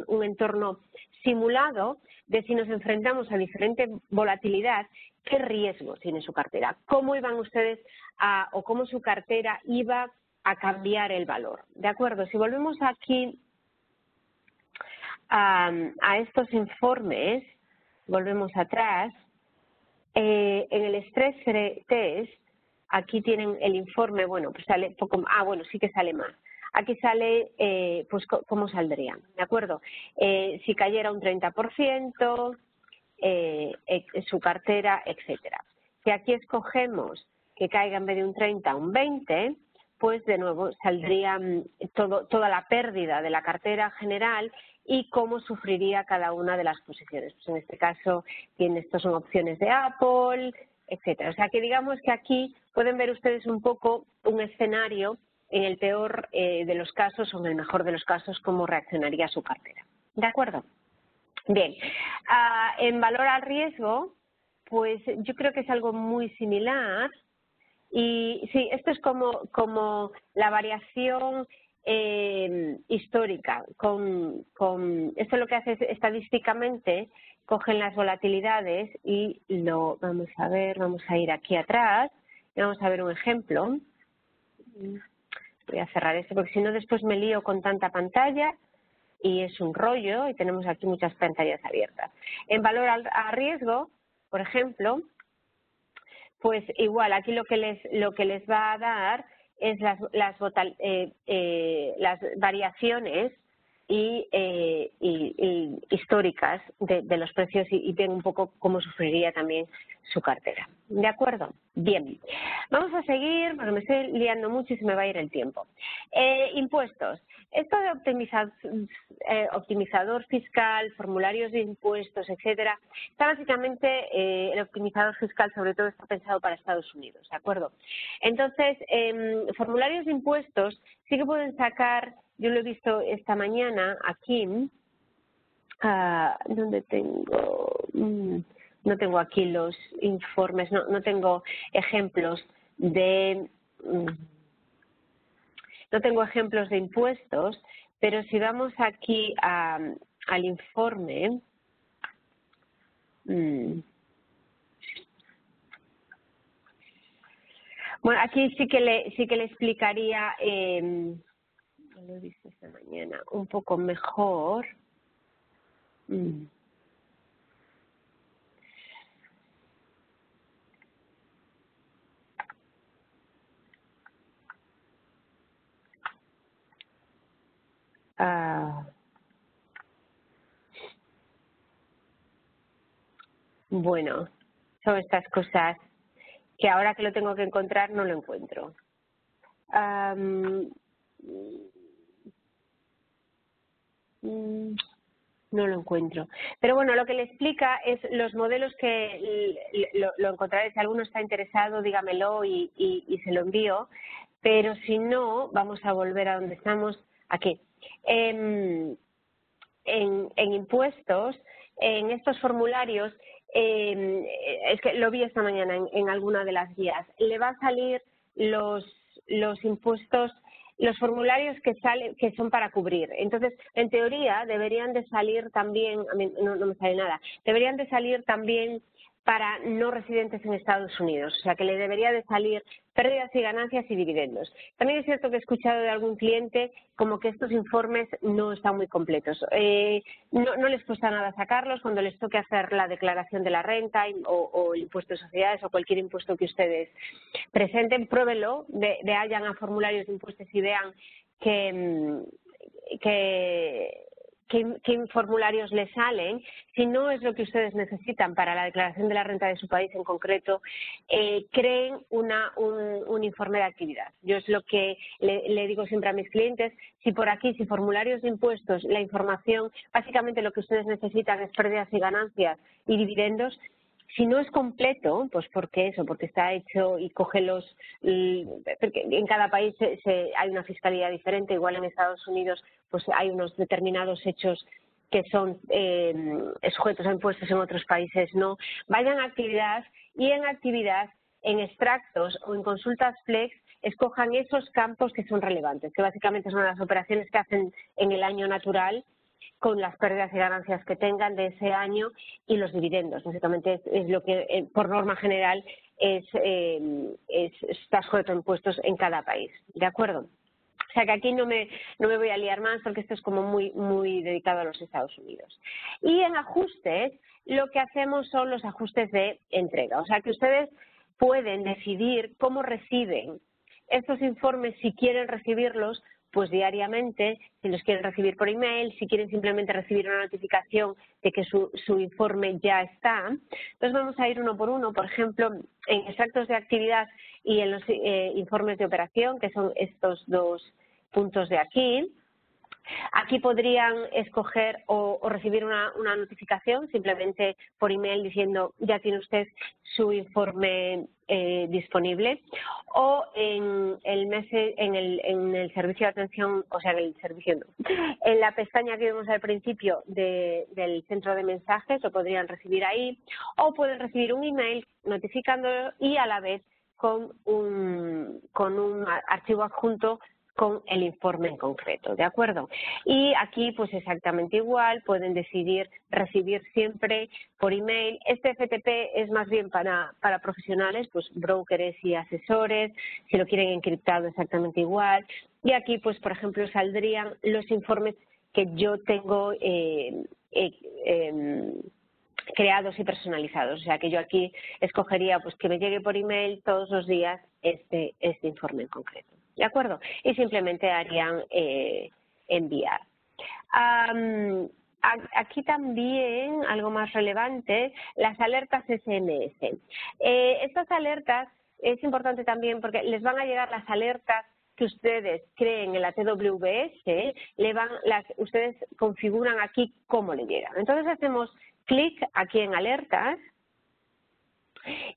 un, entorno simulado de si nos enfrentamos a diferente volatilidad, qué riesgo tiene su cartera, cómo iban ustedes a, o cómo su cartera iba a cambiar el valor. ¿De acuerdo? Si volvemos aquí a, a estos informes, volvemos atrás, eh, en el Stress Test, aquí tienen el informe, bueno, pues sale poco, ah, bueno, sí que sale más. Aquí sale, eh, pues, cómo saldrían, ¿de acuerdo? Eh, si cayera un 30%, eh, su cartera, etcétera. Si aquí escogemos que caiga en vez de un 30 un 20, pues de nuevo saldría mm, todo, toda la pérdida de la cartera general y cómo sufriría cada una de las posiciones. Pues en este caso, tiene, estos son opciones de Apple, etcétera. O sea que digamos que aquí pueden ver ustedes un poco un escenario en el peor eh, de los casos o en el mejor de los casos cómo reaccionaría su cartera. ¿De acuerdo? Bien, ah, en valor al riesgo, pues yo creo que es algo muy similar y sí, esto es como, como la variación eh, histórica. Con, con, esto lo que hace es estadísticamente cogen las volatilidades y lo vamos a ver, vamos a ir aquí atrás y vamos a ver un ejemplo. Voy a cerrar esto porque si no después me lío con tanta pantalla y es un rollo y tenemos aquí muchas pantallas abiertas. En valor a riesgo, por ejemplo, pues igual aquí lo que les, lo que les va a dar es las, las, eh, eh, las variaciones y, eh, y, históricas de, de, los precios y, y un poco cómo sufriría también su cartera. ¿De acuerdo? Bien. Vamos a seguir, porque me estoy liando mucho y se me va a ir el tiempo. Eh, impuestos. Esto de optimizar, eh, optimizador fiscal, formularios de impuestos, etcétera, está básicamente eh, el optimizador fiscal, sobre todo, está pensado para Estados Unidos, ¿de acuerdo? Entonces, em, formularios de impuestos sí que pueden sacar, yo lo he visto esta mañana aquí, uh, ¿dónde tengo? Mm, no tengo aquí los informes, no, no tengo ejemplos de mm, no tengo ejemplos de impuestos, pero si vamos aquí a, al informe, mm, bueno, aquí sí que le, sí que le explicaría, eh, lo he visto esta mañana, un poco mejor. Mm. Ah, bueno, son estas cosas que ahora que lo tengo que encontrar no lo encuentro. no lo encuentro. Pero bueno, lo que le explica es los modelos que lo, encontraré. Si alguno está interesado, dígamelo y, y, y se lo envío. Pero si no, vamos a volver a donde estamos. Aquí. En, en, impuestos, en estos formularios, eh, es que lo vi esta mañana en, alguna de las guías, le va a salir los, los impuestos, los formularios que, sale, que son para cubrir. Entonces, en teoría, deberían de salir también, no, no me sale nada, deberían de salir también para no residentes en Estados Unidos, o sea que le debería de salir pérdidas y ganancias y dividendos. También es cierto que he escuchado de algún cliente como que estos informes no están muy completos. Eh, no, les cuesta nada sacarlos cuando les toque hacer la declaración de la renta o, o el impuesto de sociedades o cualquier impuesto que ustedes presenten, pruébenlo, de, de a formularios de impuestos y vean que, mm, que qué, formularios le salen, si no es lo que ustedes necesitan para la declaración de la renta de su país en concreto, eh, creen una, un, informe de actividad. Yo es lo que le, le, digo siempre a mis clientes, si por aquí, si formularios de impuestos, la información, básicamente lo que ustedes necesitan es pérdidas y ganancias y dividendos, Si no es completo, pues porque eso, porque está hecho y coge los, porque en cada país se, hay una fiscalidad diferente, igual en Estados Unidos pues hay unos determinados hechos que son eh, sujetos a impuestos en otros países no, vayan a actividad y en actividad, en extractos o en consultas flex, escojan esos campos que son relevantes, que básicamente son las operaciones que hacen en el año natural con las pérdidas y ganancias que tengan de ese año y los dividendos. Básicamente es, lo que, eh, por norma general, es, eh, es, está sujeto a impuestos en cada país. ¿De acuerdo? O sea que aquí no me, no me voy a liar más porque esto es como muy, muy dedicado a los Estados Unidos. Y en ajustes, lo que hacemos son los ajustes de entrega. O sea que ustedes pueden decidir cómo reciben estos informes, si quieren recibirlos, pues diariamente, si los quieren recibir por email, si quieren simplemente recibir una notificación de que su, su, informe ya está. Entonces vamos a ir uno por uno, por ejemplo, en extractos de actividad y en los eh, informes de operación, que son estos dos puntos de aquí. Aquí podrían escoger o, recibir una, notificación simplemente por email diciendo ya tiene usted su informe eh, disponible o en el, mes, en, el, en el servicio de atención, o sea, en el servicio en la pestaña que vimos al principio del centro de mensajes lo podrían recibir ahí. O pueden recibir un email notificándolo y a la vez con un, con un archivo adjunto con el informe en concreto, ¿de acuerdo? Y aquí, pues exactamente igual, pueden decidir recibir siempre por email. Este FTP es más bien para, profesionales, pues brokers y asesores, si lo quieren encriptado exactamente igual. Y aquí, pues por ejemplo, saldrían los informes que yo tengo eh, eh, em, creados y personalizados. O sea que yo aquí escogería pues que me llegue por email todos los días este, este informe en concreto. ¿De acuerdo? Y simplemente harían eh, enviar. aquí también, algo más relevante, las alertas SMS. Eh, estas alertas es importante también porque les van a llegar las alertas que ustedes creen en la TWS, le van, las, ustedes configuran aquí cómo le llegan. Entonces hacemos clic aquí en alertas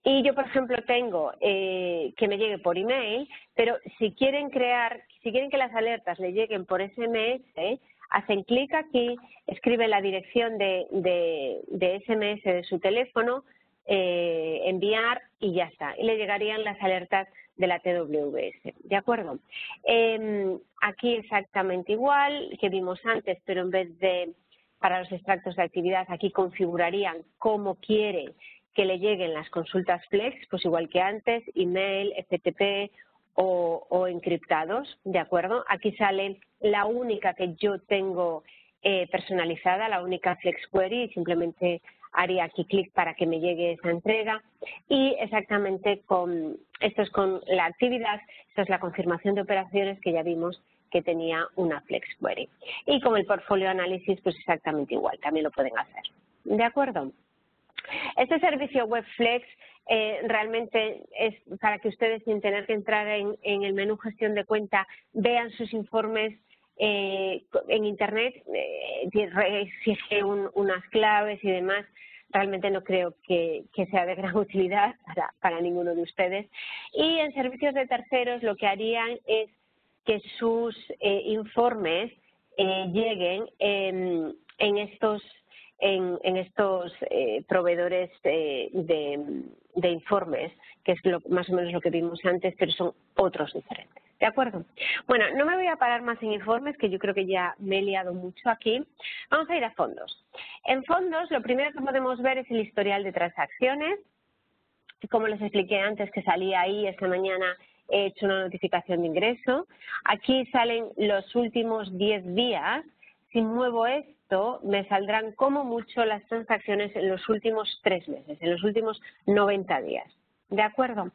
y yo, por ejemplo, tengo eh, que me llegue por email, pero si quieren crear, si quieren que las alertas le lleguen por SMS, hacen clic aquí, escriben la dirección de, de, SMS de su teléfono, eh, enviar y ya está. Y le llegarían las alertas de la TWS, ¿de acuerdo? Em, aquí exactamente igual que vimos antes, pero en vez de para los extractos de actividad, aquí configurarían cómo quieren que le lleguen las consultas Flex, pues igual que antes, email, FTP o, encriptados, ¿de acuerdo? Aquí sale la única que yo tengo eh, personalizada, la única Flex Query, simplemente haría aquí clic para que me llegue esa entrega y exactamente con, esto es con la actividad, esta es la confirmación de operaciones que ya vimos que tenía una Flex Query. Y con el portfolio análisis, pues exactamente igual, también lo pueden hacer. ¿De acuerdo? Este servicio WebFlex eh, realmente es para que ustedes sin tener que entrar en, el menú gestión de cuenta vean sus informes eh, en Internet, eh, exige unas claves y demás. Realmente no creo que, sea de gran utilidad para, ninguno de ustedes. Y en servicios de terceros lo que harían es que sus informes lleguen en estos en, estos eh, proveedores de, informes, que es más o menos lo que vimos antes, pero son otros diferentes. ¿De acuerdo? Bueno, no me voy a parar más en informes, que yo creo que ya me he liado mucho aquí. Vamos a ir a fondos. En fondos, lo primero que podemos ver es el historial de transacciones. Como les expliqué antes que salía ahí esta mañana, he hecho una notificación de ingreso. Aquí salen los últimos 10 días. Si muevo esto, me saldrán como mucho las transacciones en los últimos tres meses, en los últimos 90 días. ¿De acuerdo?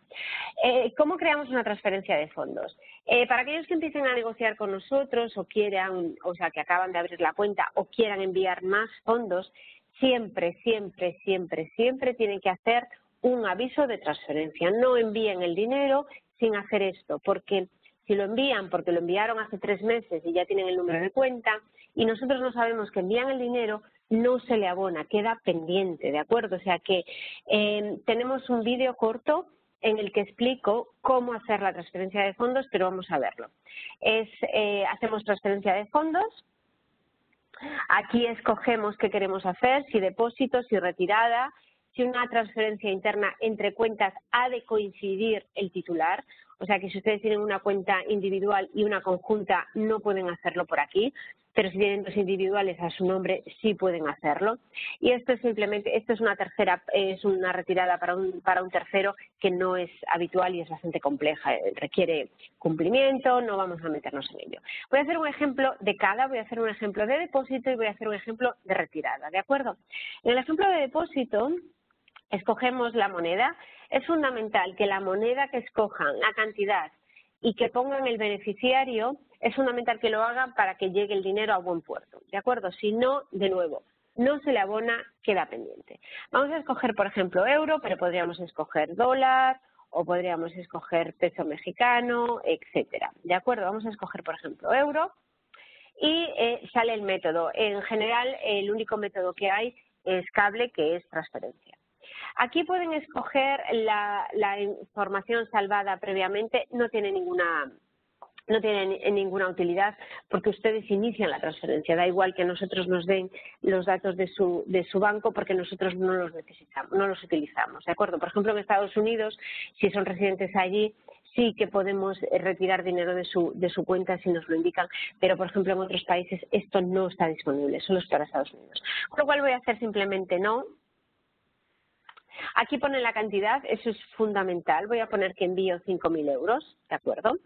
Eh, ¿Cómo creamos una transferencia de fondos? Eh, para aquellos que empiecen a negociar con nosotros o quieran, o sea, que acaban de abrir la cuenta o quieran enviar más fondos, siempre, siempre, siempre, siempre tienen que hacer un aviso de transferencia. No envíen el dinero sin hacer esto, porque si lo envían porque lo enviaron hace tres meses y ya tienen el número de cuenta y nosotros no sabemos que envían el dinero, no se le abona, queda pendiente, ¿de acuerdo? O sea que eh, tenemos un vídeo corto en el que explico cómo hacer la transferencia de fondos, pero vamos a verlo. Es, eh, hacemos transferencia de fondos, aquí escogemos qué queremos hacer, si depósito, si retirada, si una transferencia interna entre cuentas ha de coincidir el titular, o sea que si ustedes tienen una cuenta individual y una conjunta no pueden hacerlo por aquí, pero si tienen dos individuales a su nombre sí pueden hacerlo. Y esto es simplemente, esto es una tercera, es una retirada para un, para un tercero que no es habitual y es bastante compleja, eh, requiere cumplimiento, no vamos a meternos en ello. Voy a hacer un ejemplo de cada, voy a hacer un ejemplo de depósito y voy a hacer un ejemplo de retirada, ¿de acuerdo? En el ejemplo de depósito, escogemos la moneda, es fundamental que la moneda que escojan, la cantidad y que pongan el beneficiario, es fundamental que lo hagan para que llegue el dinero a buen puerto, ¿de acuerdo? Si no, de nuevo, no se le abona, queda pendiente. Vamos a escoger, por ejemplo, euro, pero podríamos escoger dólar o podríamos escoger peso mexicano, etcétera. ¿De acuerdo? Vamos a escoger, por ejemplo, euro y eh, sale el método. En general, el único método que hay es cable, que es transferencia. Aquí pueden escoger la, información salvada previamente, no tiene ninguna no tiene ninguna utilidad porque ustedes inician la transferencia. Da igual que nosotros nos den los datos de su, de su banco porque nosotros no los necesitamos, no los utilizamos. ¿De acuerdo? Por ejemplo, en Estados Unidos, si son residentes allí, sí que podemos retirar dinero de su, de su cuenta si nos lo indican, pero por ejemplo en otros países esto no está disponible, solo es para Estados Unidos. Con lo cual voy a hacer simplemente no Aquí pone la cantidad, eso es fundamental. Voy a poner que envío 5.000 euros, ¿de acuerdo?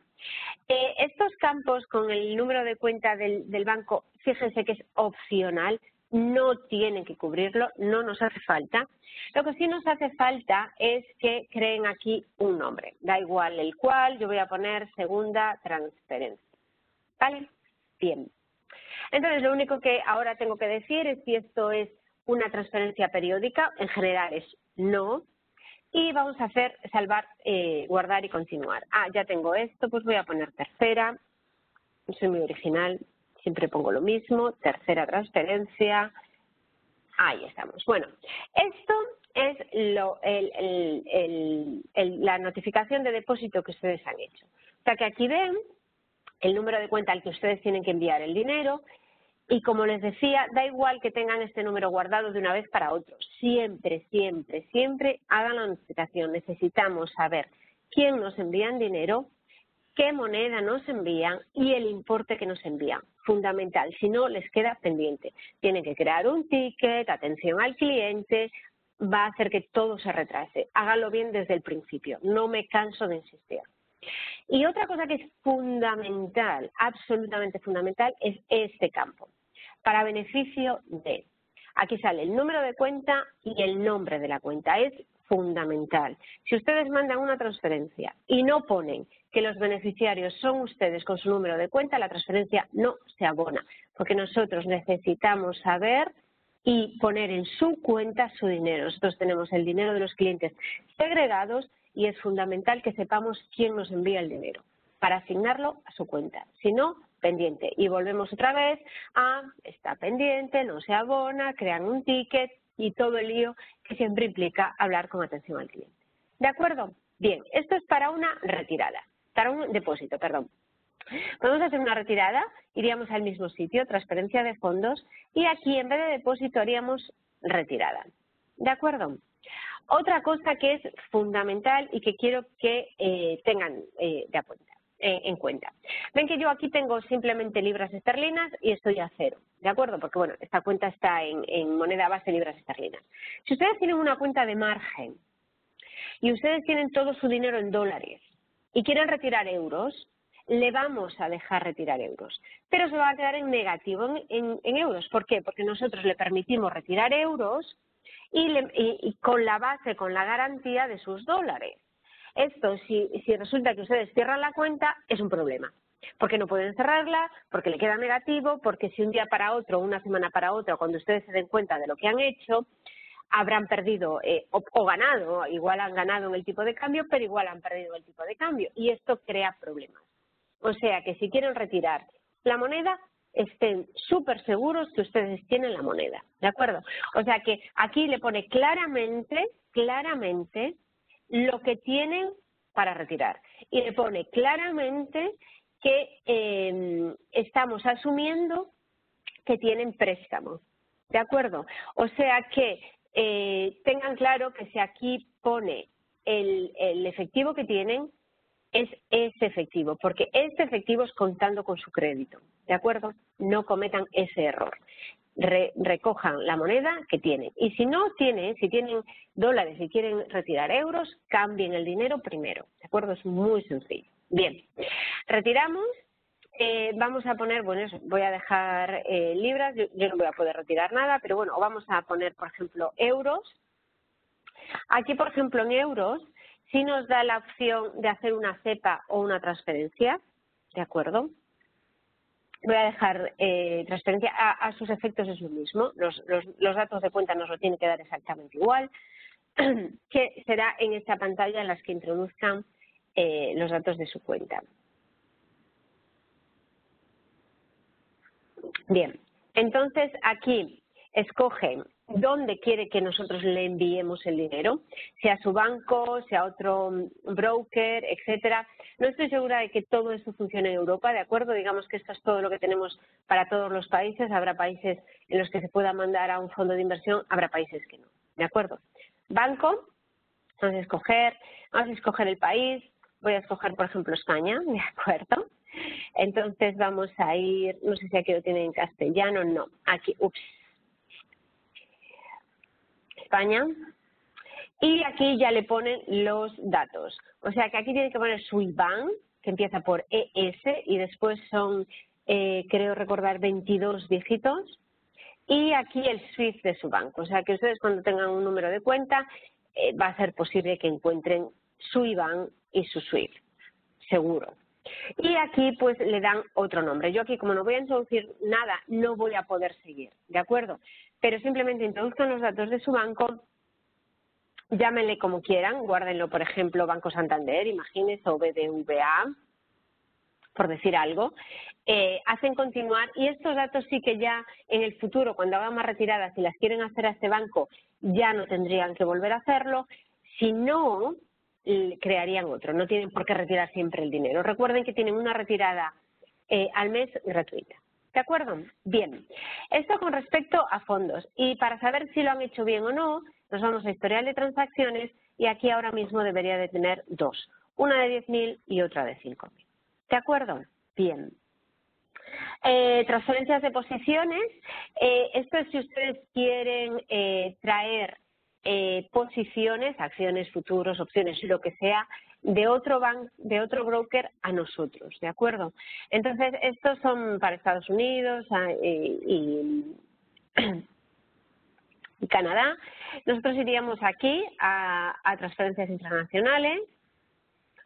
Eh, estos campos con el número de cuenta del, banco, fíjense que es opcional, no tienen que cubrirlo, no nos hace falta. Lo que sí nos hace falta es que creen aquí un nombre, da igual el cual, yo voy a poner segunda transferencia. ¿Vale? Bien. Entonces, lo único que ahora tengo que decir es si esto es una transferencia periódica, en general es no, y vamos a hacer salvar, eh, guardar y continuar. Ah, ya tengo esto, pues voy a poner tercera, soy muy original, siempre pongo lo mismo, tercera transferencia, ahí estamos. Bueno, esto es lo, la notificación de depósito que ustedes han hecho. O sea que aquí ven el número de cuenta al que ustedes tienen que enviar el dinero y como les decía, da igual que tengan este número guardado de una vez para otro. Siempre, siempre, siempre hagan la notificación. Necesitamos saber quién nos envían dinero, qué moneda nos envían y el importe que nos envían. Fundamental, si no les queda pendiente. Tienen que crear un ticket, atención al cliente, va a hacer que todo se retrase. Háganlo bien desde el principio, no me canso de insistir. Y otra cosa que es fundamental, absolutamente fundamental, es este campo para beneficio de. Aquí sale el número de cuenta y el nombre de la cuenta. Es fundamental. Si ustedes mandan una transferencia y no ponen que los beneficiarios son ustedes con su número de cuenta, la transferencia no se abona, porque nosotros necesitamos saber y poner en su cuenta su dinero. Nosotros tenemos el dinero de los clientes segregados y es fundamental que sepamos quién nos envía el dinero para asignarlo a su cuenta. Si no, pendiente. Y volvemos otra vez a está pendiente, no se abona, crean un ticket y todo el lío que siempre implica hablar con atención al cliente. ¿De acuerdo? Bien, esto es para una retirada, para un depósito, perdón. Vamos a hacer una retirada, iríamos al mismo sitio, transferencia de fondos, y aquí en vez de depósito haríamos retirada. ¿De acuerdo? Otra cosa que es fundamental y que quiero que eh, tengan eh, de en cuenta. Ven que yo aquí tengo simplemente libras esterlinas y estoy a cero, ¿de acuerdo? Porque, bueno, esta cuenta está en, en moneda base libras esterlinas. Si ustedes tienen una cuenta de margen y ustedes tienen todo su dinero en dólares y quieren retirar euros, le vamos a dejar retirar euros, pero se va a quedar en negativo en, euros. ¿Por qué? Porque nosotros le permitimos retirar euros y, con la base, con la garantía de sus dólares. Esto, si, resulta que ustedes cierran la cuenta, es un problema porque no pueden cerrarla, porque le queda negativo, porque si un día para otro, una semana para otra, cuando ustedes se den cuenta de lo que han hecho, habrán perdido eh, o, ganado, igual han ganado en el tipo de cambio, pero igual han perdido el tipo de cambio y esto crea problemas. O sea que si quieren retirar la moneda, estén súper seguros que ustedes tienen la moneda, ¿de acuerdo? O sea que aquí le pone claramente, claramente lo que tienen para retirar y le pone claramente que eh, estamos asumiendo que tienen préstamo, ¿de acuerdo? O sea que eh, tengan claro que si aquí pone el, el efectivo que tienen, es ese efectivo, porque este efectivo es contando con su crédito, ¿de acuerdo? No cometan ese error. Recojan la moneda que tienen. Y si no tienen, si tienen dólares y quieren retirar euros, cambien el dinero primero, ¿de acuerdo? Es muy sencillo. Bien, retiramos. Eh, vamos a poner, bueno, voy a dejar eh, libras, yo, yo no voy a poder retirar nada, pero bueno, vamos a poner, por ejemplo, euros. Aquí, por ejemplo, en euros, si nos da la opción de hacer una cepa o una transferencia, ¿de acuerdo? Voy a dejar eh, transferencia, a, sus efectos es lo mismo, los, datos de cuenta nos lo tienen que dar exactamente igual, que será en esta pantalla en las que introduzcan eh, los datos de su cuenta. Bien, entonces aquí escogen dónde quiere que nosotros le enviemos el dinero, sea su banco, sea otro broker, etcétera. No estoy segura de que todo esto funcione en Europa, ¿de acuerdo? Digamos que esto es todo lo que tenemos para todos los países. Habrá países en los que se pueda mandar a un fondo de inversión, habrá países que no, ¿de acuerdo? Banco, vamos a escoger, vamos a escoger el país, voy a escoger, por ejemplo, España, ¿de acuerdo? Entonces vamos a ir, no sé si aquí lo tienen en castellano, no, aquí, ups, España. Y aquí ya le ponen los datos. O sea que aquí tiene que poner su IBAN, que empieza por ES y después son, eh, creo recordar, 22 dígitos. Y aquí el SWIFT de su banco. O sea que ustedes cuando tengan un número de cuenta eh, va a ser posible que encuentren su IBAN y su SWIFT, seguro. Y aquí pues le dan otro nombre. Yo aquí como no voy a introducir nada, no voy a poder seguir, ¿de acuerdo? Pero simplemente introduzcan los datos de su banco, llámenle como quieran, guárdenlo, por ejemplo, Banco Santander, imagínense, o BBVA, por decir algo, eh, hacen continuar y estos datos sí que ya en el futuro, cuando hagan más retiradas, si las quieren hacer a este banco, ya no tendrían que volver a hacerlo, si no, crearían otro, no tienen por qué retirar siempre el dinero. Recuerden que tienen una retirada eh, al mes gratuita. ¿De acuerdo? Bien. Esto con respecto a fondos. Y para saber si lo han hecho bien o no, nos vamos a historial de transacciones y aquí ahora mismo debería de tener dos. Una de 10.000 y otra de 5.000. ¿De acuerdo? Bien. Eh, transferencias de posiciones. Eh, esto es si ustedes quieren eh, traer eh, posiciones, acciones, futuros, opciones, lo que sea, de otro bank, de otro broker a nosotros, ¿de acuerdo? Entonces, estos son para Estados Unidos ah, y, Canadá. Nosotros iríamos aquí a, transferencias internacionales,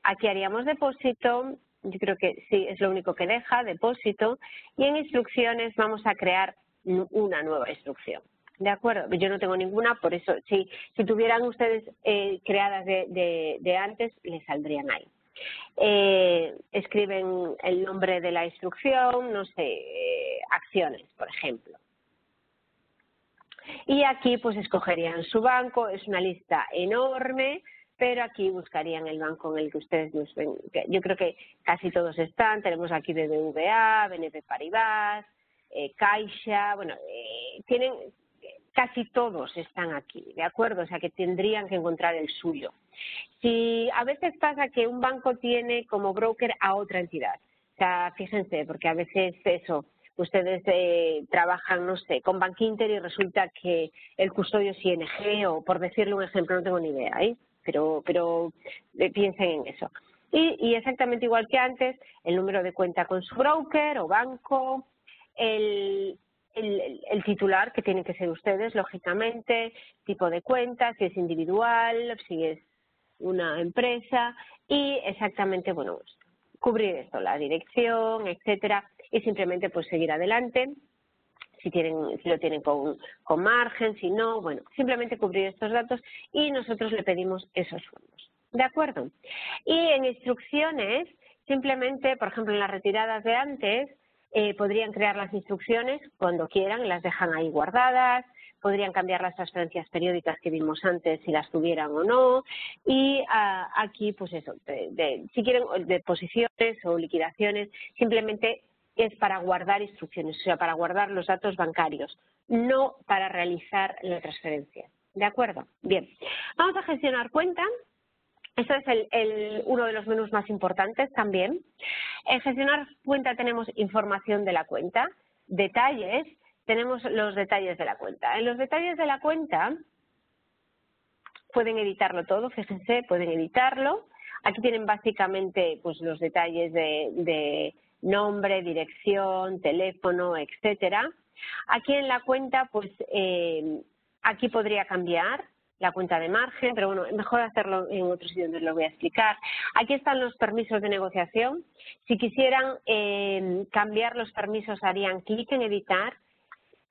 aquí haríamos depósito, yo creo que sí, es lo único que deja, depósito, y en instrucciones vamos a crear una nueva instrucción. De acuerdo, yo no tengo ninguna, por eso si, si tuvieran ustedes eh, creadas de, de, antes, les saldrían ahí. Eh, escriben el nombre de la instrucción, no sé, eh, acciones, por ejemplo. Y aquí pues escogerían su banco, es una lista enorme, pero aquí buscarían el banco en el que ustedes nos ven. Yo creo que casi todos están, tenemos aquí BBVA, BNP Paribas, Caixa, bueno, tienen casi todos están aquí, ¿de acuerdo? O sea, que tendrían que encontrar el suyo. Si a veces pasa que un banco tiene como broker a otra entidad, o sea, fíjense, porque a veces eso, ustedes eh, trabajan, no sé, con Bankinter y resulta que el custodio es ING o por decirle un ejemplo, no tengo ni idea, ¿eh? pero, pero eh, piensen en eso. Y, y exactamente igual que antes, el número de cuenta con su broker o banco, el, el, titular, que tienen que ser ustedes, lógicamente, tipo de cuenta, si es individual, si es una empresa y exactamente, bueno, cubrir esto, la dirección, etcétera, y simplemente pues seguir adelante. Si, tienen, si lo tienen con, con margen, si no, bueno, simplemente cubrir estos datos y nosotros le pedimos esos fondos. ¿De acuerdo? Y en instrucciones, simplemente, por ejemplo, en las retiradas de antes, eh, podrían crear las instrucciones cuando quieran, las dejan ahí guardadas, podrían cambiar las transferencias periódicas que vimos antes si las tuvieran o no y ah, aquí pues eso, si quieren deposiciones o liquidaciones, simplemente es para guardar instrucciones, o sea, para guardar los datos bancarios, no para realizar la transferencia. ¿De acuerdo? Bien. Vamos a gestionar cuenta. Esto es el, uno de los menús más importantes también. En gestionar cuenta tenemos información de la cuenta, detalles, tenemos los detalles de la cuenta. En los detalles de la cuenta pueden editarlo todo, fíjense, pueden editarlo. Aquí tienen básicamente pues, los detalles de, nombre, dirección, teléfono, etcétera. Aquí en la cuenta, pues eh, aquí podría cambiar la cuenta de margen, pero bueno, mejor hacerlo en otro sitio donde lo voy a explicar. Aquí están los permisos de negociación. Si quisieran eh, cambiar los permisos, harían clic en editar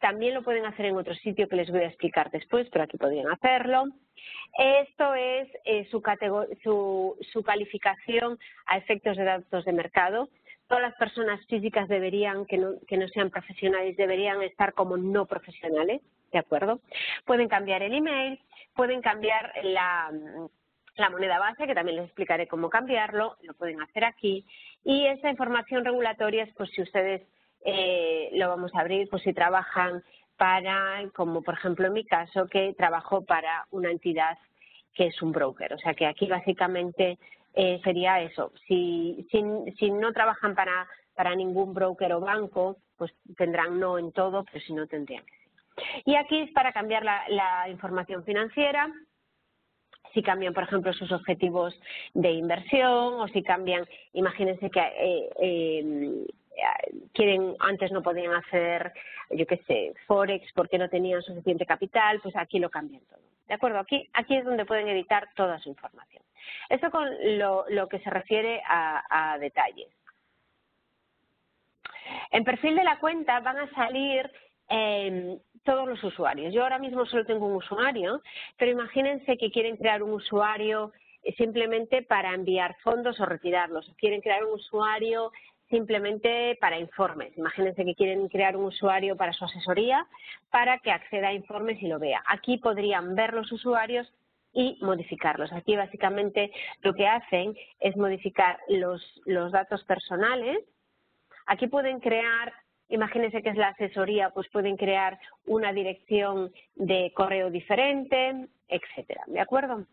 también lo pueden hacer en otro sitio que les voy a explicar después, pero aquí podrían hacerlo. Esto es eh, su, su, calificación a efectos de datos de mercado. Todas las personas físicas deberían, que no, que no sean profesionales, deberían estar como no profesionales, ¿de acuerdo? Pueden cambiar el email, pueden cambiar la, la moneda base, que también les explicaré cómo cambiarlo, lo pueden hacer aquí. Y esa información regulatoria es por si ustedes eh, lo vamos a abrir pues si trabajan para, como por ejemplo en mi caso, que trabajo para una entidad que es un broker. O sea que aquí básicamente eh, sería eso. Si, si, si, no trabajan para, para ningún broker o banco, pues tendrán no en todo, pero si no tendrían. Y aquí es para cambiar la, información financiera, si cambian, por ejemplo, sus objetivos de inversión o si cambian, imagínense que eh, eh, quieren, antes no podían hacer, yo qué sé, Forex porque no tenían suficiente capital, pues aquí lo cambian todo. ¿De acuerdo? Aquí, aquí es donde pueden editar toda su información. Esto con lo, lo que se refiere a, detalles. En perfil de la cuenta van a salir em, todos los usuarios. Yo ahora mismo solo tengo un usuario, pero imagínense que quieren crear un usuario simplemente para enviar fondos o retirarlos. Quieren crear un usuario simplemente para informes. Imagínense que quieren crear un usuario para su asesoría para que acceda a informes y lo vea. Aquí podrían ver los usuarios y modificarlos. Aquí básicamente lo que hacen es modificar los, los datos personales. Aquí pueden crear, imagínense que es la asesoría, pues pueden crear una dirección de correo diferente, etcétera. ¿De acuerdo?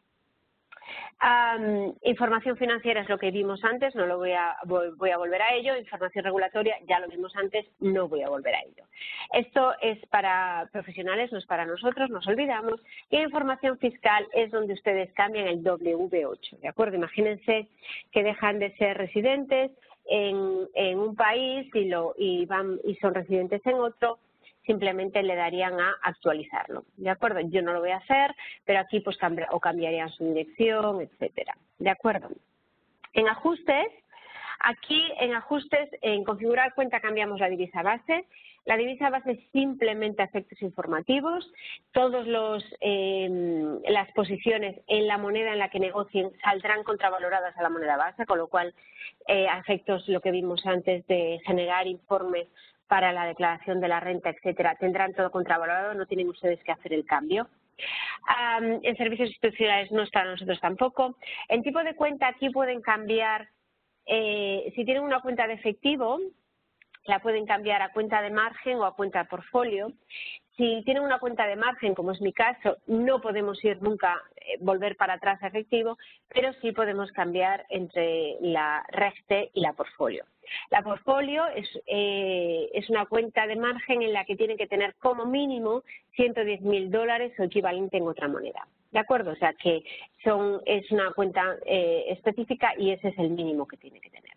información financiera es lo que vimos antes, no lo voy a, voy a volver a ello. Información regulatoria ya lo vimos antes, no voy a volver a ello. Esto es para profesionales, no es para nosotros, nos olvidamos. Y información fiscal es donde ustedes cambian el W8, ¿de acuerdo? Imagínense que dejan de ser residentes en, un país y, lo, y, van, y son residentes en otro simplemente le darían a actualizarlo. ¿De acuerdo? Yo no lo voy a hacer, pero aquí pues o cambiarían su dirección, etcétera. ¿De acuerdo? En ajustes, aquí en ajustes, en configurar cuenta cambiamos la divisa base. La divisa base simplemente efectos informativos. Todas em, las posiciones en la moneda en la que negocien saldrán contravaloradas a la moneda base, con lo cual eh, efectos lo que vimos antes de generar informes para la declaración de la renta, etcétera, tendrán todo contravalorado, no tienen ustedes que hacer el cambio. en servicios institucionales no están nosotros tampoco. En tipo de cuenta aquí pueden cambiar, eh, si tienen una cuenta de efectivo, la pueden cambiar a cuenta de margen o a cuenta de portfolio. Si tienen una cuenta de margen, como es mi caso, no podemos ir nunca, eh, volver para atrás a efectivo, pero sí podemos cambiar entre la RESTE y la portfolio. La portfolio es, eh, es una cuenta de margen en la que tienen que tener como mínimo 110.000 dólares o equivalente en otra moneda. ¿De acuerdo? O sea que son, es una cuenta eh, específica y ese es el mínimo que tiene que tener.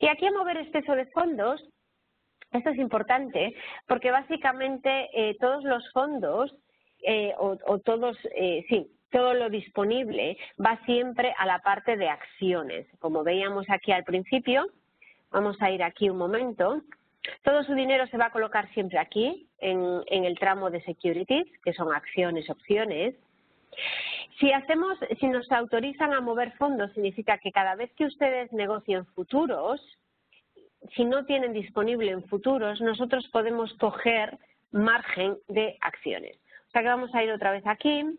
Y aquí a mover exceso de fondos esto es importante porque básicamente eh, todos los fondos eh, o, todos, eh, sí, todo lo disponible va siempre a la parte de acciones. Como veíamos aquí al principio, vamos a ir aquí un momento. Todo su dinero se va a colocar siempre aquí, en, en el tramo de securities, que son acciones, opciones. Si hacemos, si nos autorizan a mover fondos, significa que cada vez que ustedes negocien futuros, si no tienen disponible en futuros, nosotros podemos coger margen de acciones. O sea que vamos a ir otra vez aquí,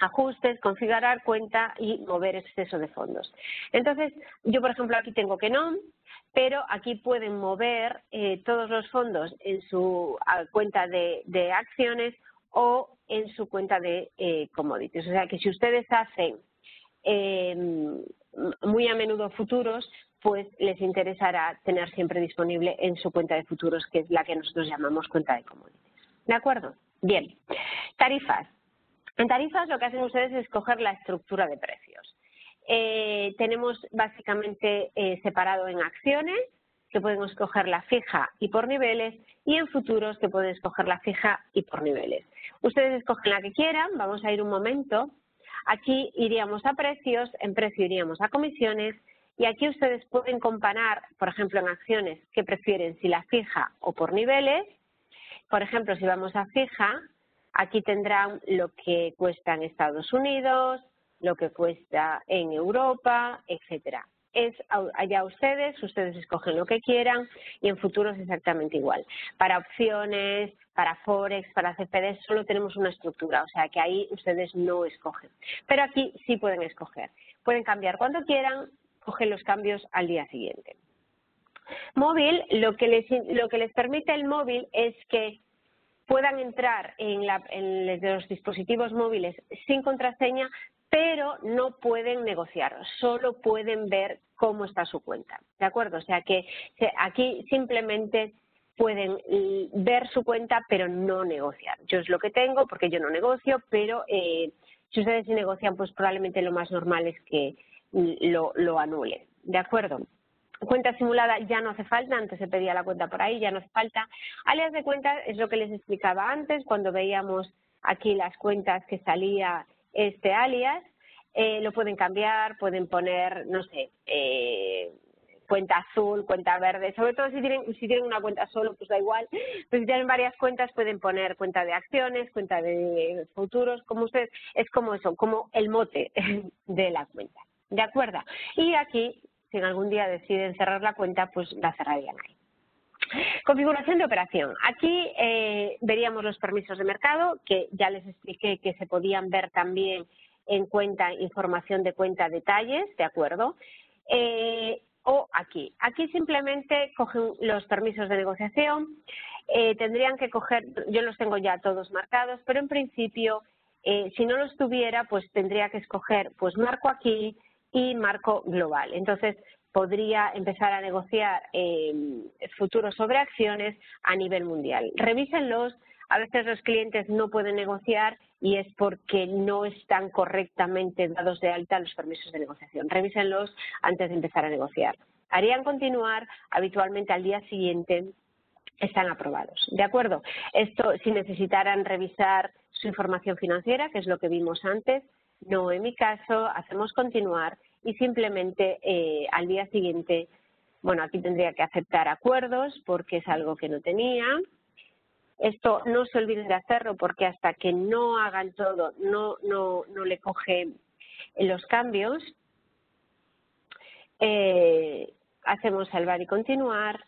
ajustes, configurar cuenta y mover exceso de fondos. Entonces, yo por ejemplo aquí tengo que no, pero aquí pueden mover eh, todos los fondos en su cuenta de, acciones o en su cuenta de eh, commodities. O sea que si ustedes hacen em, muy a menudo futuros, pues les interesará tener siempre disponible en su cuenta de futuros, que es la que nosotros llamamos cuenta de commodities. ¿De acuerdo? Bien. Tarifas. En tarifas lo que hacen ustedes es escoger la estructura de precios. Eh, tenemos básicamente eh, separado en acciones, que pueden escoger la fija y por niveles, y en futuros que pueden escoger la fija y por niveles. Ustedes escogen la que quieran, vamos a ir un momento. Aquí iríamos a precios, en precio iríamos a comisiones, y aquí ustedes pueden comparar, por ejemplo, en acciones, qué prefieren, si la fija o por niveles. Por ejemplo, si vamos a fija, aquí tendrán lo que cuesta en Estados Unidos, lo que cuesta en Europa, etcétera. Es allá ustedes, ustedes escogen lo que quieran y en futuros es exactamente igual. Para opciones, para Forex, para CFD solo tenemos una estructura, o sea que ahí ustedes no escogen. Pero aquí sí pueden escoger. Pueden cambiar cuando quieran, cogen los cambios al día siguiente. Móvil, lo que les, lo que les permite el móvil es que puedan entrar en, los dispositivos móviles sin contraseña, pero no pueden negociar, solo pueden ver cómo está su cuenta, ¿de acuerdo? O sea que aquí simplemente pueden ver su cuenta, pero no negociar. Yo es lo que tengo porque yo no negocio, pero eh, si ustedes negocian, pues probablemente lo más normal es que lo, lo anulen, ¿de acuerdo? Cuenta simulada ya no hace falta, antes se pedía la cuenta por ahí, ya no hace falta. Alias de cuenta es lo que les explicaba antes, cuando veíamos aquí las cuentas que salía este alias, eh, lo pueden cambiar, pueden poner, no sé, eh, cuenta azul, cuenta verde, sobre todo si tienen, si tienen una cuenta solo, pues da igual, pero si tienen varias cuentas pueden poner cuenta de acciones, cuenta de futuros, como ustedes, es como eso, como el mote de la cuenta, ¿de acuerdo? Y aquí si en algún día deciden cerrar la cuenta, pues la cerrarían ahí. Configuración de operación. Aquí eh, veríamos los permisos de mercado, que ya les expliqué que se podían ver también en cuenta, información de cuenta, detalles, ¿de acuerdo? Eh, o aquí. Aquí simplemente cogen los permisos de negociación, eh, tendrían que coger, yo los tengo ya todos marcados, pero en principio, si no los tuviera, pues tendría que escoger, pues marco aquí, y marco global. Entonces, podría empezar a negociar eh, futuros sobre acciones a nivel mundial. Revísenlos, a veces los clientes no pueden negociar y es porque no están correctamente dados de alta los permisos de negociación. Revísenlos antes de empezar a negociar. Harían continuar, habitualmente al día siguiente están aprobados. ¿De acuerdo? Esto, si necesitaran revisar su información financiera, que es lo que vimos antes, no, en mi caso, hacemos continuar y simplemente eh, al día siguiente, bueno, aquí tendría que aceptar acuerdos porque es algo que no tenía. Esto no se olviden de hacerlo porque hasta que no hagan todo, no, no, no le coge los cambios. Eh, hacemos salvar y continuar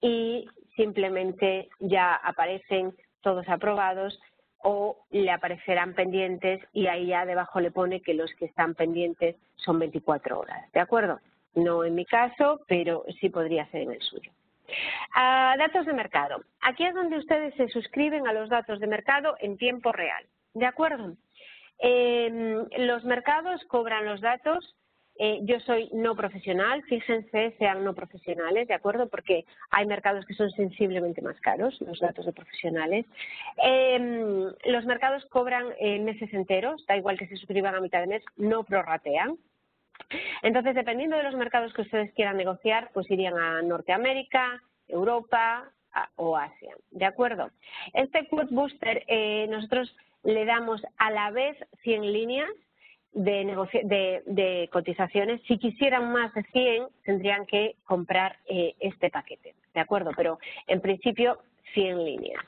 y simplemente ya aparecen todos aprobados o le aparecerán pendientes y ahí ya debajo le pone que los que están pendientes son 24 horas, ¿de acuerdo? No en mi caso, pero sí podría ser en el suyo. Ah, datos de mercado. Aquí es donde ustedes se suscriben a los datos de mercado en tiempo real, ¿de acuerdo? Eh, los mercados cobran los datos eh, yo soy no profesional, fíjense, sean no profesionales, ¿de acuerdo? Porque hay mercados que son sensiblemente más caros, los datos de profesionales. Em, los mercados cobran en meses enteros, da igual que se suscriban a mitad de mes, no prorratean. Entonces, dependiendo de los mercados que ustedes quieran negociar, pues irían a Norteamérica, Europa o Asia, ¿de acuerdo? Este Quote Booster eh, nosotros le damos a la vez 100 líneas de, de, cotizaciones. Si quisieran más de 100, tendrían que comprar eh, este paquete, ¿de acuerdo? Pero en principio 100 líneas.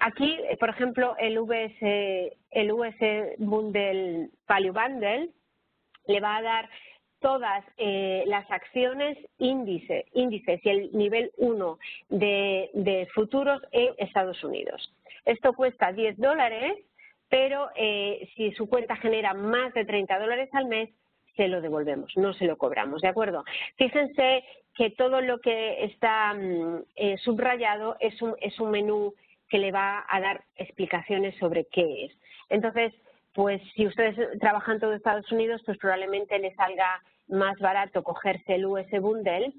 aquí, por ejemplo, el VS, el US Bundle Value Bundle le va a dar todas eh, las acciones índice, índices y el nivel 1 de, de, futuros en Estados Unidos. Esto cuesta 10 dólares, pero eh, si su cuenta genera más de 30 dólares al mes, se lo devolvemos, no se lo cobramos, ¿de acuerdo? Fíjense que todo lo que está mm, eh, subrayado es un, es un menú que le va a dar explicaciones sobre qué es. Entonces, pues si ustedes trabajan todo Estados Unidos, pues probablemente les salga más barato cogerse el US Bundle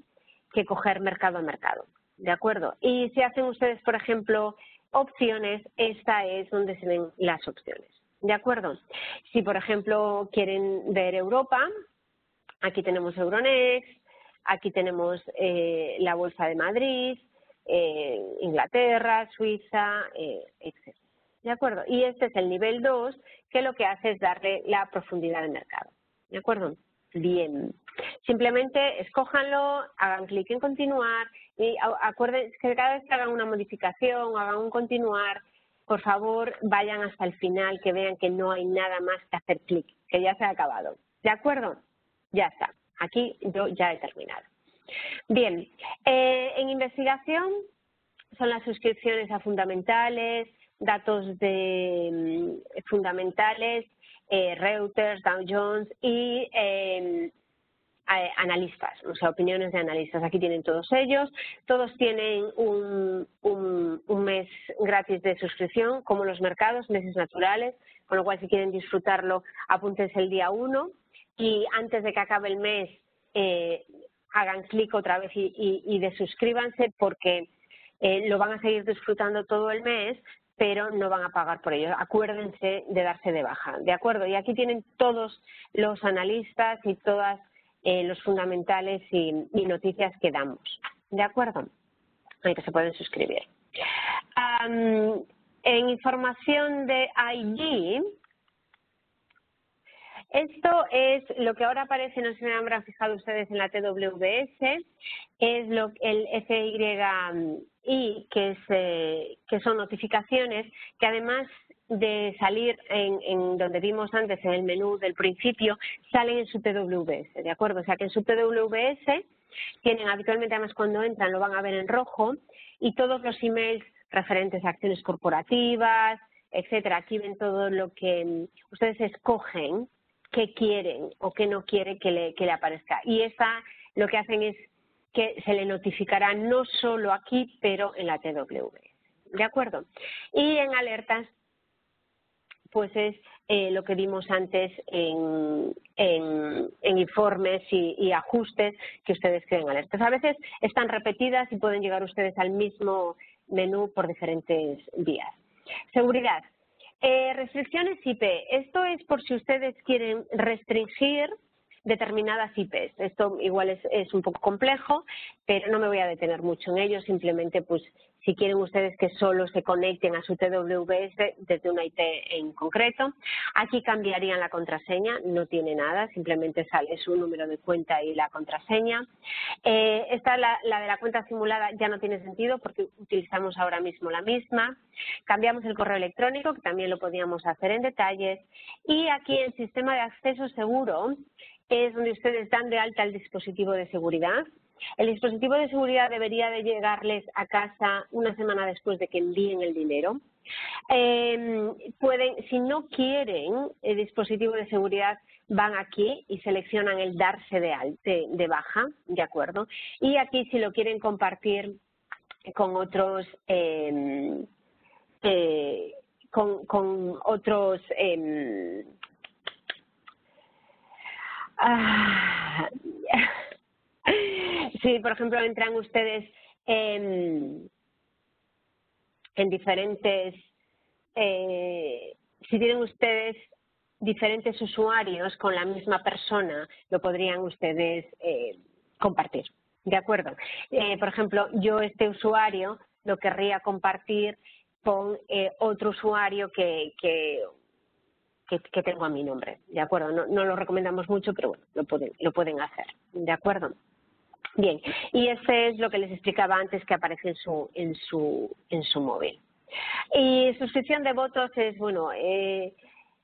que coger mercado a mercado. ¿De acuerdo? Y si hacen ustedes, por ejemplo, opciones, esta es donde se ven las opciones. ¿De acuerdo? Si, por ejemplo, quieren ver Europa, aquí tenemos Euronext, aquí tenemos eh, la Bolsa de Madrid, eh, Inglaterra, Suiza, eh, etc. ¿De acuerdo? Y este es el nivel 2, que lo que hace es darle la profundidad del mercado. ¿De acuerdo? Bien. Simplemente escójanlo, hagan clic en continuar y acuérdense que cada vez que hagan una modificación, hagan un continuar, por favor vayan hasta el final, que vean que no hay nada más que hacer clic, que ya se ha acabado. ¿De acuerdo? Ya está. Aquí yo ya he terminado. Bien, eh, en investigación son las suscripciones a fundamentales, datos de mm, fundamentales, eh, Reuters, Dow Jones y em, analistas, o sea, opiniones de analistas. Aquí tienen todos ellos. Todos tienen un, mes gratis de suscripción, como los mercados, meses naturales, con lo cual si quieren disfrutarlo, apúntense el día 1 y antes de que acabe el mes eh, hagan clic otra vez y, y, desuscríbanse porque eh, lo van a seguir disfrutando todo el mes, pero no van a pagar por ello. Acuérdense de darse de baja, ¿de acuerdo? Y aquí tienen todos los analistas y todas eh, los fundamentales y, noticias que damos, ¿de acuerdo? Ahí que se pueden suscribir. en información de IG, esto es lo que ahora aparece, no si me habrán fijado ustedes en la TWS, es lo, el FYI, que, es, eh, que son notificaciones que además de salir en, donde vimos antes en el menú del principio, salen en su TWS, ¿de acuerdo? O sea que en su TWS tienen habitualmente, además cuando entran lo van a ver en rojo, y todos los emails referentes a acciones corporativas, etcétera. Aquí ven todo lo que mm, ustedes escogen qué quieren o qué no quieren que le, que le aparezca. Y esa lo que hacen es que se le notificará no solo aquí, pero en la TW. ¿De acuerdo? Y en alertas, pues es eh, lo que vimos antes en, en, informes y, y, ajustes que ustedes creen alertas. A veces están repetidas y pueden llegar ustedes al mismo menú por diferentes vías. Seguridad. Eh, restricciones IP. Esto es por si ustedes quieren restringir determinadas IPs. Esto igual es, es, un poco complejo, pero no me voy a detener mucho en ello. Simplemente, pues, si quieren ustedes que solo se conecten a su TWS desde una IP en concreto. Aquí cambiarían la contraseña, no tiene nada, simplemente sale su número de cuenta y la contraseña. Eh, esta, la, la de la cuenta simulada, ya no tiene sentido porque utilizamos ahora mismo la misma. Cambiamos el correo electrónico, que también lo podíamos hacer en detalles. Y aquí en sistema de acceso seguro es donde ustedes dan de alta el dispositivo de seguridad el dispositivo de seguridad debería de llegarles a casa una semana después de que envíen el dinero. Em, pueden, si no quieren el dispositivo de seguridad, van aquí y seleccionan el darse de, alta, de, baja, ¿de acuerdo? Y aquí si lo quieren compartir con otros em, eh, con, otros eh, si, por ejemplo, entran ustedes en, diferentes, eh, si tienen ustedes diferentes usuarios con la misma persona, lo podrían ustedes eh, compartir. ¿De acuerdo? Eh, por ejemplo, yo este usuario lo querría compartir con otro usuario que, que, que, tengo a mi nombre. ¿De acuerdo? No, no, lo recomendamos mucho, pero bueno, lo pueden, lo pueden hacer. ¿De acuerdo? Bien, y ese es lo que les explicaba antes que aparece en su, en su, en su móvil. Y suscripción de votos es, bueno, eh,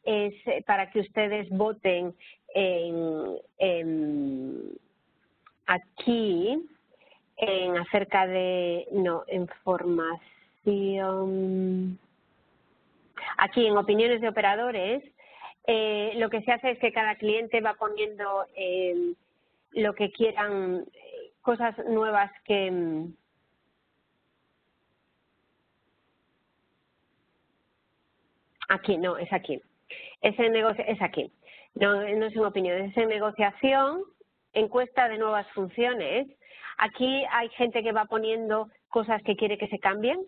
es para que ustedes voten en, aquí en acerca de, no, información, aquí en opiniones de operadores, eh, lo que se hace es que cada cliente va poniendo eh, lo que quieran, cosas nuevas que... Aquí, no, es aquí. Ese negocio, es aquí. No, no es en opinión, es en negociación, encuesta de nuevas funciones. Aquí hay gente que va poniendo cosas que quiere que se cambien,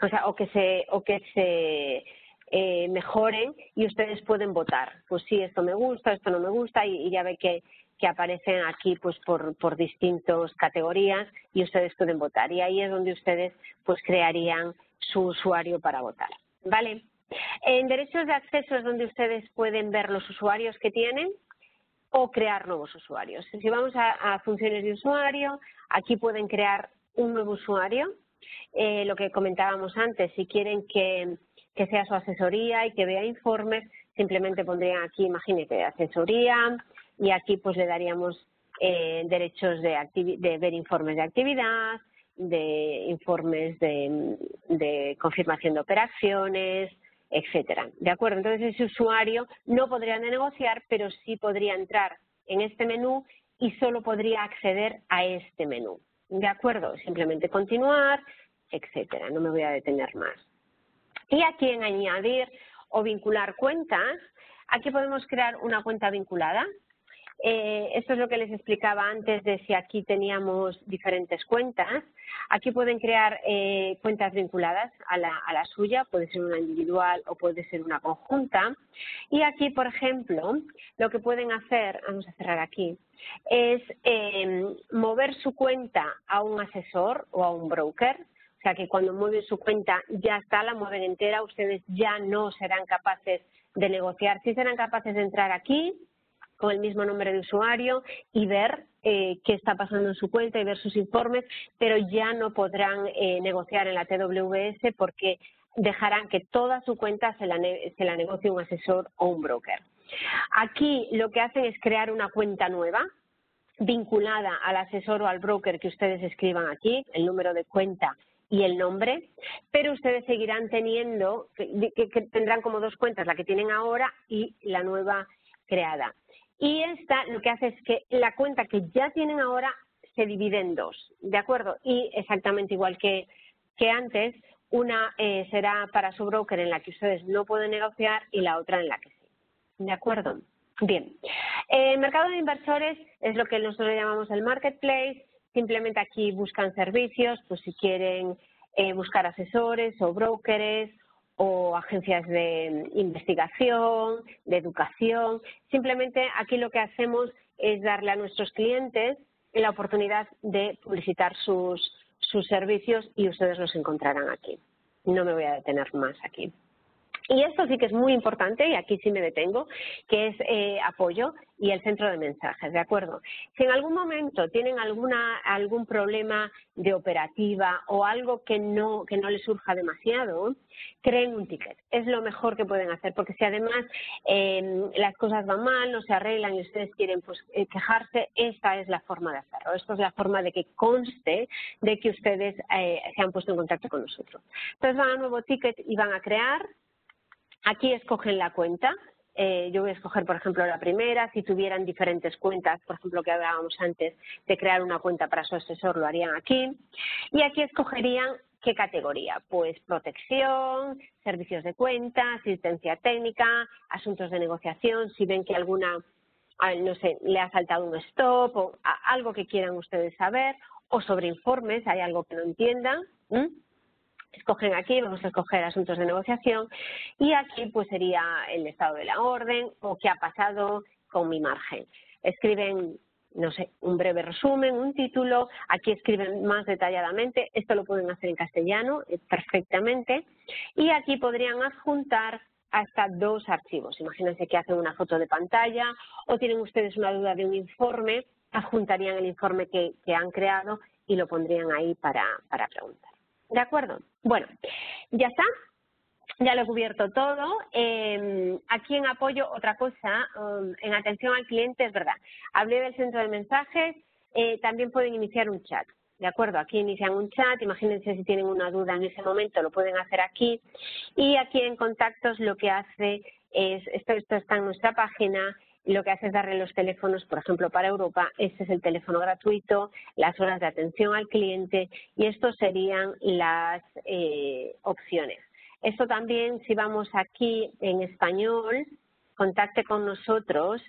o sea, o que se, o que se eh, mejoren y ustedes pueden votar. Pues sí, esto me gusta, esto no me gusta y, ya ve que, que aparecen aquí pues por, por distintas categorías y ustedes pueden votar. Y ahí es donde ustedes pues crearían su usuario para votar. ¿Vale? En derechos de acceso es donde ustedes pueden ver los usuarios que tienen o crear nuevos usuarios. Si vamos a, funciones de usuario, aquí pueden crear un nuevo usuario. Eh, lo que comentábamos antes, si quieren que, sea su asesoría y que vea informes, simplemente pondrían aquí, imagínate, asesoría y aquí pues le daríamos eh, derechos de, ver informes de actividad, de informes de, de confirmación de operaciones, etcétera. ¿De acuerdo? Entonces ese usuario no podría negociar, pero sí podría entrar en este menú y solo podría acceder a este menú. ¿De acuerdo? Simplemente continuar, etcétera. No me voy a detener más. Y aquí en añadir o vincular cuentas, aquí podemos crear una cuenta vinculada eh, esto es lo que les explicaba antes de si aquí teníamos diferentes cuentas. Aquí pueden crear eh, cuentas vinculadas a la, suya, puede ser una individual o puede ser una conjunta. Y aquí, por ejemplo, lo que pueden hacer, vamos a cerrar aquí, es em, mover su cuenta a un asesor o a un broker. O sea que cuando mueven su cuenta ya está, la mueven entera, ustedes ya no serán capaces de negociar. Sí serán capaces de entrar aquí, con el mismo nombre de usuario y ver eh, qué está pasando en su cuenta y ver sus informes, pero ya no podrán eh, negociar en la TWS porque dejarán que toda su cuenta se la, se la negocie un asesor o un broker. Aquí lo que hacen es crear una cuenta nueva vinculada al asesor o al broker que ustedes escriban aquí, el número de cuenta y el nombre, pero ustedes seguirán teniendo, que, tendrán como dos cuentas, la que tienen ahora y la nueva creada. Y esta lo que hace es que la cuenta que ya tienen ahora se divide en dos, ¿de acuerdo? Y exactamente igual que, que antes, una eh, será para su broker en la que ustedes no pueden negociar y la otra en la que sí. ¿De acuerdo? Bien. El mercado de inversores es lo que nosotros llamamos el marketplace. Simplemente aquí buscan servicios, pues si quieren eh, buscar asesores o brokers o agencias de investigación, de educación. Simplemente aquí lo que hacemos es darle a nuestros clientes la oportunidad de publicitar sus, sus servicios y ustedes los encontrarán aquí. No me voy a detener más aquí. Y esto sí que es muy importante, y aquí sí me detengo, que es eh, apoyo y el centro de mensajes, ¿de acuerdo? Si en algún momento tienen alguna, algún problema de operativa o algo que no, que no les surja demasiado, creen un ticket. Es lo mejor que pueden hacer, porque si además em, las cosas van mal, no se arreglan y ustedes quieren pues, eh, quejarse, esta es la forma de hacerlo. Esta es la forma de que conste de que ustedes eh, se han puesto en contacto con nosotros. Entonces van a nuevo ticket y van a crear Aquí escogen la cuenta. Eh, yo voy a escoger, por ejemplo, la primera. Si tuvieran diferentes cuentas, por ejemplo, que hablábamos antes de crear una cuenta para su asesor, lo harían aquí. Y aquí escogerían qué categoría. Pues protección, servicios de cuenta, asistencia técnica, asuntos de negociación. Si ven que alguna, no sé, le ha saltado un stop o algo que quieran ustedes saber. O sobre informes, hay algo que no entiendan escogen aquí, vamos a escoger asuntos de negociación y aquí pues sería el estado de la orden o qué ha pasado con mi margen. Escriben, no sé, un breve resumen, un título, aquí escriben más detalladamente, esto lo pueden hacer en castellano eh, perfectamente y aquí podrían adjuntar hasta dos archivos. Imagínense que hacen una foto de pantalla o tienen ustedes una duda de un informe, adjuntarían el informe que, han creado y lo pondrían ahí para preguntar. ¿De acuerdo? Bueno, ya está. Ya lo he cubierto todo. Eh, aquí en apoyo, otra cosa, um, en atención al cliente, es verdad. Hablé del centro de mensajes, eh, también pueden iniciar un chat. ¿De acuerdo? Aquí inician un chat, imagínense si tienen una duda en ese momento, lo pueden hacer aquí. Y aquí en contactos lo que hace es, esto, esto está en nuestra página, lo que hace es darle los teléfonos, por ejemplo, para Europa, este es el teléfono gratuito, las horas de atención al cliente y estos serían las eh, opciones. Esto también, si vamos aquí en español, contacte con nosotros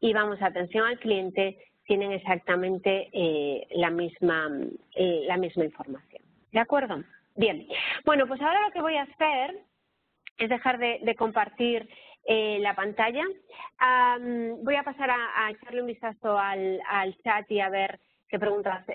y vamos a atención al cliente, tienen exactamente eh, la, misma, eh, la misma información. ¿De acuerdo? Bien. Bueno, pues ahora lo que voy a hacer es dejar de, compartir eh, la pantalla. voy a pasar a, echarle un vistazo al, chat y a ver qué preguntas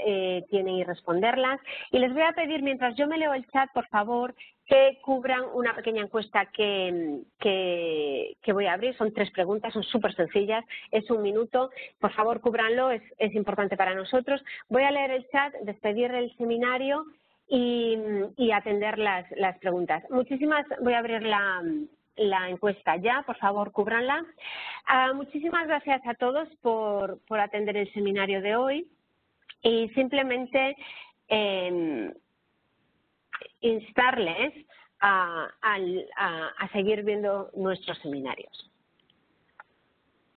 tienen y responderlas. Y les voy a pedir, mientras yo me leo el chat, por favor, que cubran una pequeña encuesta que, que, voy a abrir. Son tres preguntas, son súper sencillas, es un minuto. Por favor, cúbranlo, es, es, importante para nosotros. Voy a leer el chat, despedir el seminario y, y atender las, las, preguntas. Muchísimas, voy a abrir la, la encuesta ya, por favor, cúbranla. Ah, muchísimas gracias a todos por, por atender el seminario de hoy y simplemente eh, instarles a, seguir viendo nuestros seminarios.